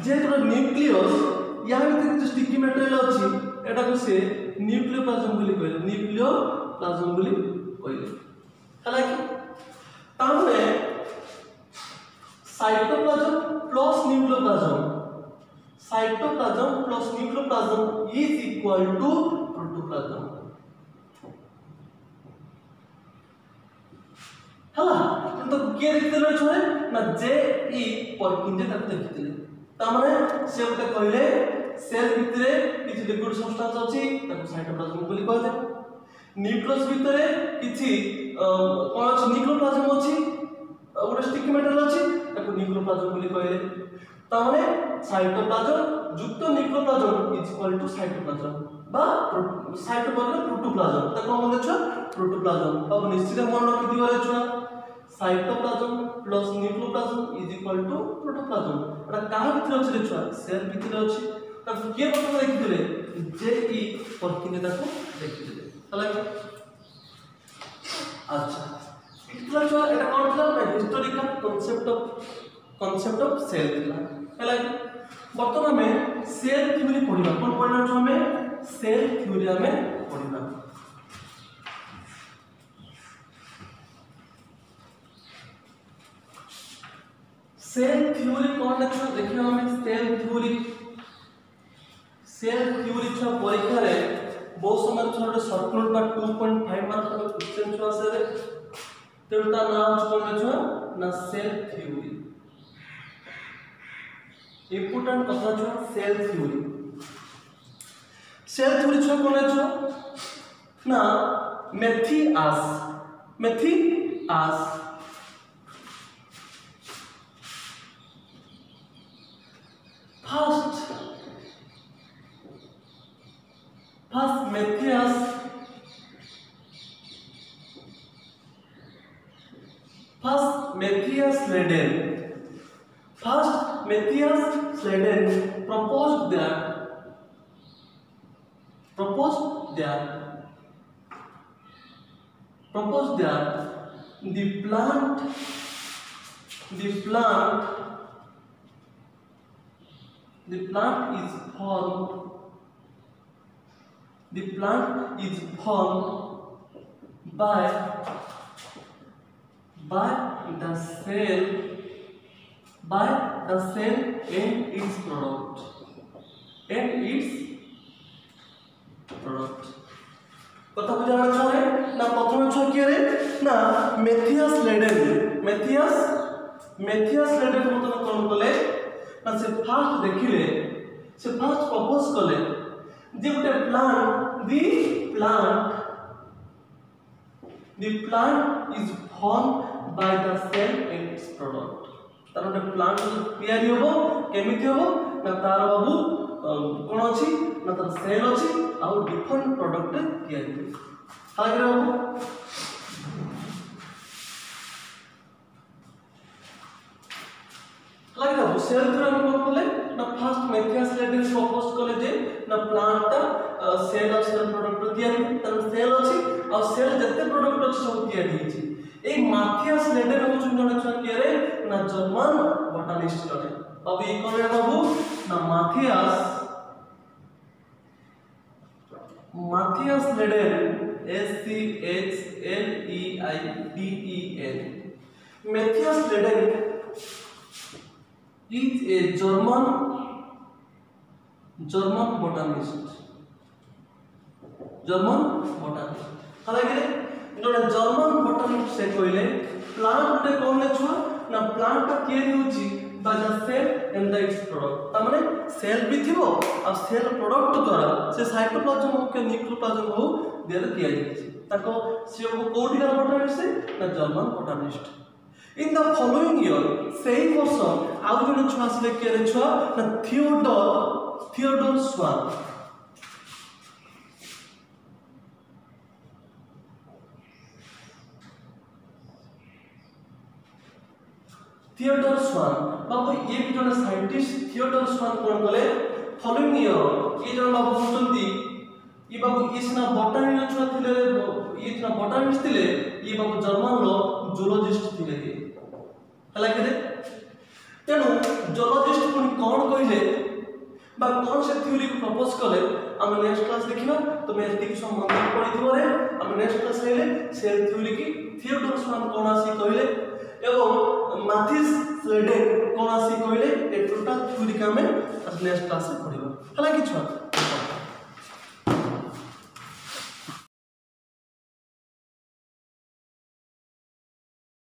ଯେହେତୁ ନ୍ୟୁକ୍ଲିୟସ୍ ୟା ଭିତରେ ଯେଉଁ ଷ୍ଟିକି ମେଟେରିଆଲ ଅଛି ଏଟାକୁ ସେ ନ୍ୟୁକ୍ଲିଓପ୍ଲାଜମ ବୋଲି କହିଲେ ନ୍ୟୁକ୍ଲିଓପ୍ଲାଜମ ବୋଲି କହିଲେ ହେଲା କି ତାପରେ cytoplasm plus nucleoplasm cytoplasm plus nucleoplasm is equal to protoplasm ହେଲା କିନ୍ତୁ କିଏ ଦେଖିଥିଲେ ଛୁଆରେ ନା ଜେ ଇ ପରକିନ୍ ଯେ ତାକୁ ଦେଖିଥିଲେ ତାମାନେ ସେ ଗୋଟେ କହିଲେ ସେଲ ଭିତରେ କିଛି ଲିକ୍ୱିଡ ସବଷ୍ଟାନ୍ସ ଅଛି ତାକୁ ସାଇଟୋପ୍ଲାଜମ ବୋଲି କୁହାଯାଏ ନ୍ୟୁକ୍ଲିୟସ୍ ଭିତରେ କିଛି କ'ଣ ଅଛି ନ୍ୟୁକ୍ଲୋପ୍ଲାଜମ ଅଛି ଗୋଟେ ଷ୍ଟିକି ମ୍ୟାଟେରିଆଲ ଅଛି ତାକୁ ନ୍ୟୁକ୍ଲୋପ୍ଲାଜମ ବୋଲି କହିଲେ ତାମାନେ ସାଇଟୋପ୍ଲାଜମ ଯୁକ୍ତ nucleoplasm is equal to cytoplasm বা সাইটোপ্লাজম প্রোটোপ্লাজম তাকে মনে দেখছো প্রোটোপ্লাজম নিশ্চিত মনে निश्चित मन रखी छुआ cytoplasm plus nucleoplasm is equal to protoplasm এটা কার ভিতরে আছে রে ছুয়া সেল ভিতরে আছে তাহলে কে প্রথমে দিলে যে ই প্রথমে দেখি দিলে তাহলে আচ্ছা পিছলা ছুয়া এটা কোন ছিল না historical concept of concept of cell ছিল তাহলে বর্তমানে সেল কিভাবে পড়িবা কোন পড়িবা ছুয়া আমি সেল থিওরিয়ামের পরিণাম सेल थ्योरी कौन अच्छा देखिए हमें सेल थ्योरी सेल थ्योरी छुआ परीक्षा रे बहुत समय छुआ गोटे सर्कुलर बा 2.5 मार्क्स का क्वेश्चन छुआ से तेणु ता ना छुआ छुआ ना सेल थ्योरी इंपोर्टेंट कथा छुआ cell theory self horizo konacho na methias methias first first methias first methias sleden first methias sleden proposed that propose that propose that the plant the plant the plant is formed the plant is formed by by the cell by the cell and its product and its product কথা বুঝা যাচ্ছে মানে না প্রথমে ছ কি রে না মেথিয়াস লেডেন মেথিয়াস মেথিয়াস লেডেন মতন কোন কলে না সে ফার্স্ট দেখিলে সে ফার্স্ট প্রপোজ কলে যে গোটে plant the plant the plant is form by the cell and its product তার গোটে প্লান্ট তৈরি হব কেমিতি হব না তার বাবু କ'ଣ ଅଛି ନା ତାର ସେଲ୍ ଅଛି ଆଉ ଡିଫରେଣ୍ଟ ପ୍ରଡକ୍ଟ ତିଆରି ହେଉଛି ତାପରେ ହବ ଲାଗିଲା ସେଲ୍ ଥ୍ରୁ ଆମେ କ'ଣ କଲେ ନା ଫାଷ୍ଟ ମେଥିଆସ୍ ଲେଡିନ୍ ପ୍ରପୋଜ କଲେ ଯେ ନା ପ୍ଲାଣ୍ଟଟା ସେଲ୍ ଆଉ ସେଲ୍ ପ୍ରଡକ୍ଟ ତିଆରି ତାର ସେଲ୍ ଅଛି ଆଉ ସେଲ୍ ଯେତେ ପ୍ରଡକ୍ଟ ଅଛି ସବୁ ତିଆରି ହେଇଛି এই মাথিয়াস লেডেন হচ্ছেন জনে ছকিয়ারে না জার্মান বটানিস্ট জনে পাবো এই কর্নার পাবো না Matthias Matthias Schleiden S C H L E I D E N Matthias Schleiden is a German German botanist German botanist তাহলে গেলে ଯୋଉଟା ଜର୍ମାନ ବଟନ୍ ସେ କହିଲେ ପ୍ଲାଣ୍ଟ ଗୋଟେ କ'ଣ ଲେଖୁଆ ନା ପ୍ଲାଣ୍ଟଟା ତିଆରି ହେଉଛି বা the cell and the its product তার মানে সেল বৃদ্ধি ଆଉ ସେଲ୍ ପ୍ରଡ଼କ୍ଟ ଦ୍ୱାରା ସେ ସାଇଟୋପ୍ଲାଜମ ହଉ କି ନ୍ୟୁକ୍ଲୋପ୍ଲାଜମ ହଉ ଦେହରେ ଦିଆଯାଇଛି ତାଙ୍କ ସିଏକୁ କେଉଁଠିକାର ପଟାମିଷ୍ଟ ନା German botanist in the following year ସେଇ ବର୍ଷ ଆଉ ଜଣେ ଛୁଆ ଆସିଲେ କିଏ ଛୁଆ ନା Theodor Theodor Schwann Theodor Schwann বা ওই বি জন সাইন্টিস্ট থিওডর সোয়ান কোন বলে ফলোইং ইয়ার ইয়ে জন বাবু হচ্ছন্তি ইয়ে বাবু ইয়ে সিনা বটানির ছুয়া থিলে ইয়ে সিনা বটানিস্ট থিলে ইয়ে বাবু জার্মান র জুলজিস্ট থিলে ইয়ে হেলা কেদে তেণু জুলজিস্ট কোন কোন কইলে বা কোন সে থিওরি প্রপোজ করে আমি নেক্সট ক্লাস দেখিবা তুমি এতিক সম্বন্ধে পড়ি দিবরে আমি নেক্সট ক্লাস আইলে সেল থিওরি কি থিওডর সোয়ান কোন আসি কইলে এবং ମାଥିସ୍ ସ୍ଲେଡେ କ'ଣ ଆସି କହିଲେ ଏ ଟୋଟାଲ ଥ୍ୟୁରି ଆମେ ନେକ୍ସଟ କ୍ଲାସରେ ପଢ଼ିବା ହେଲା କି ଛୁଆ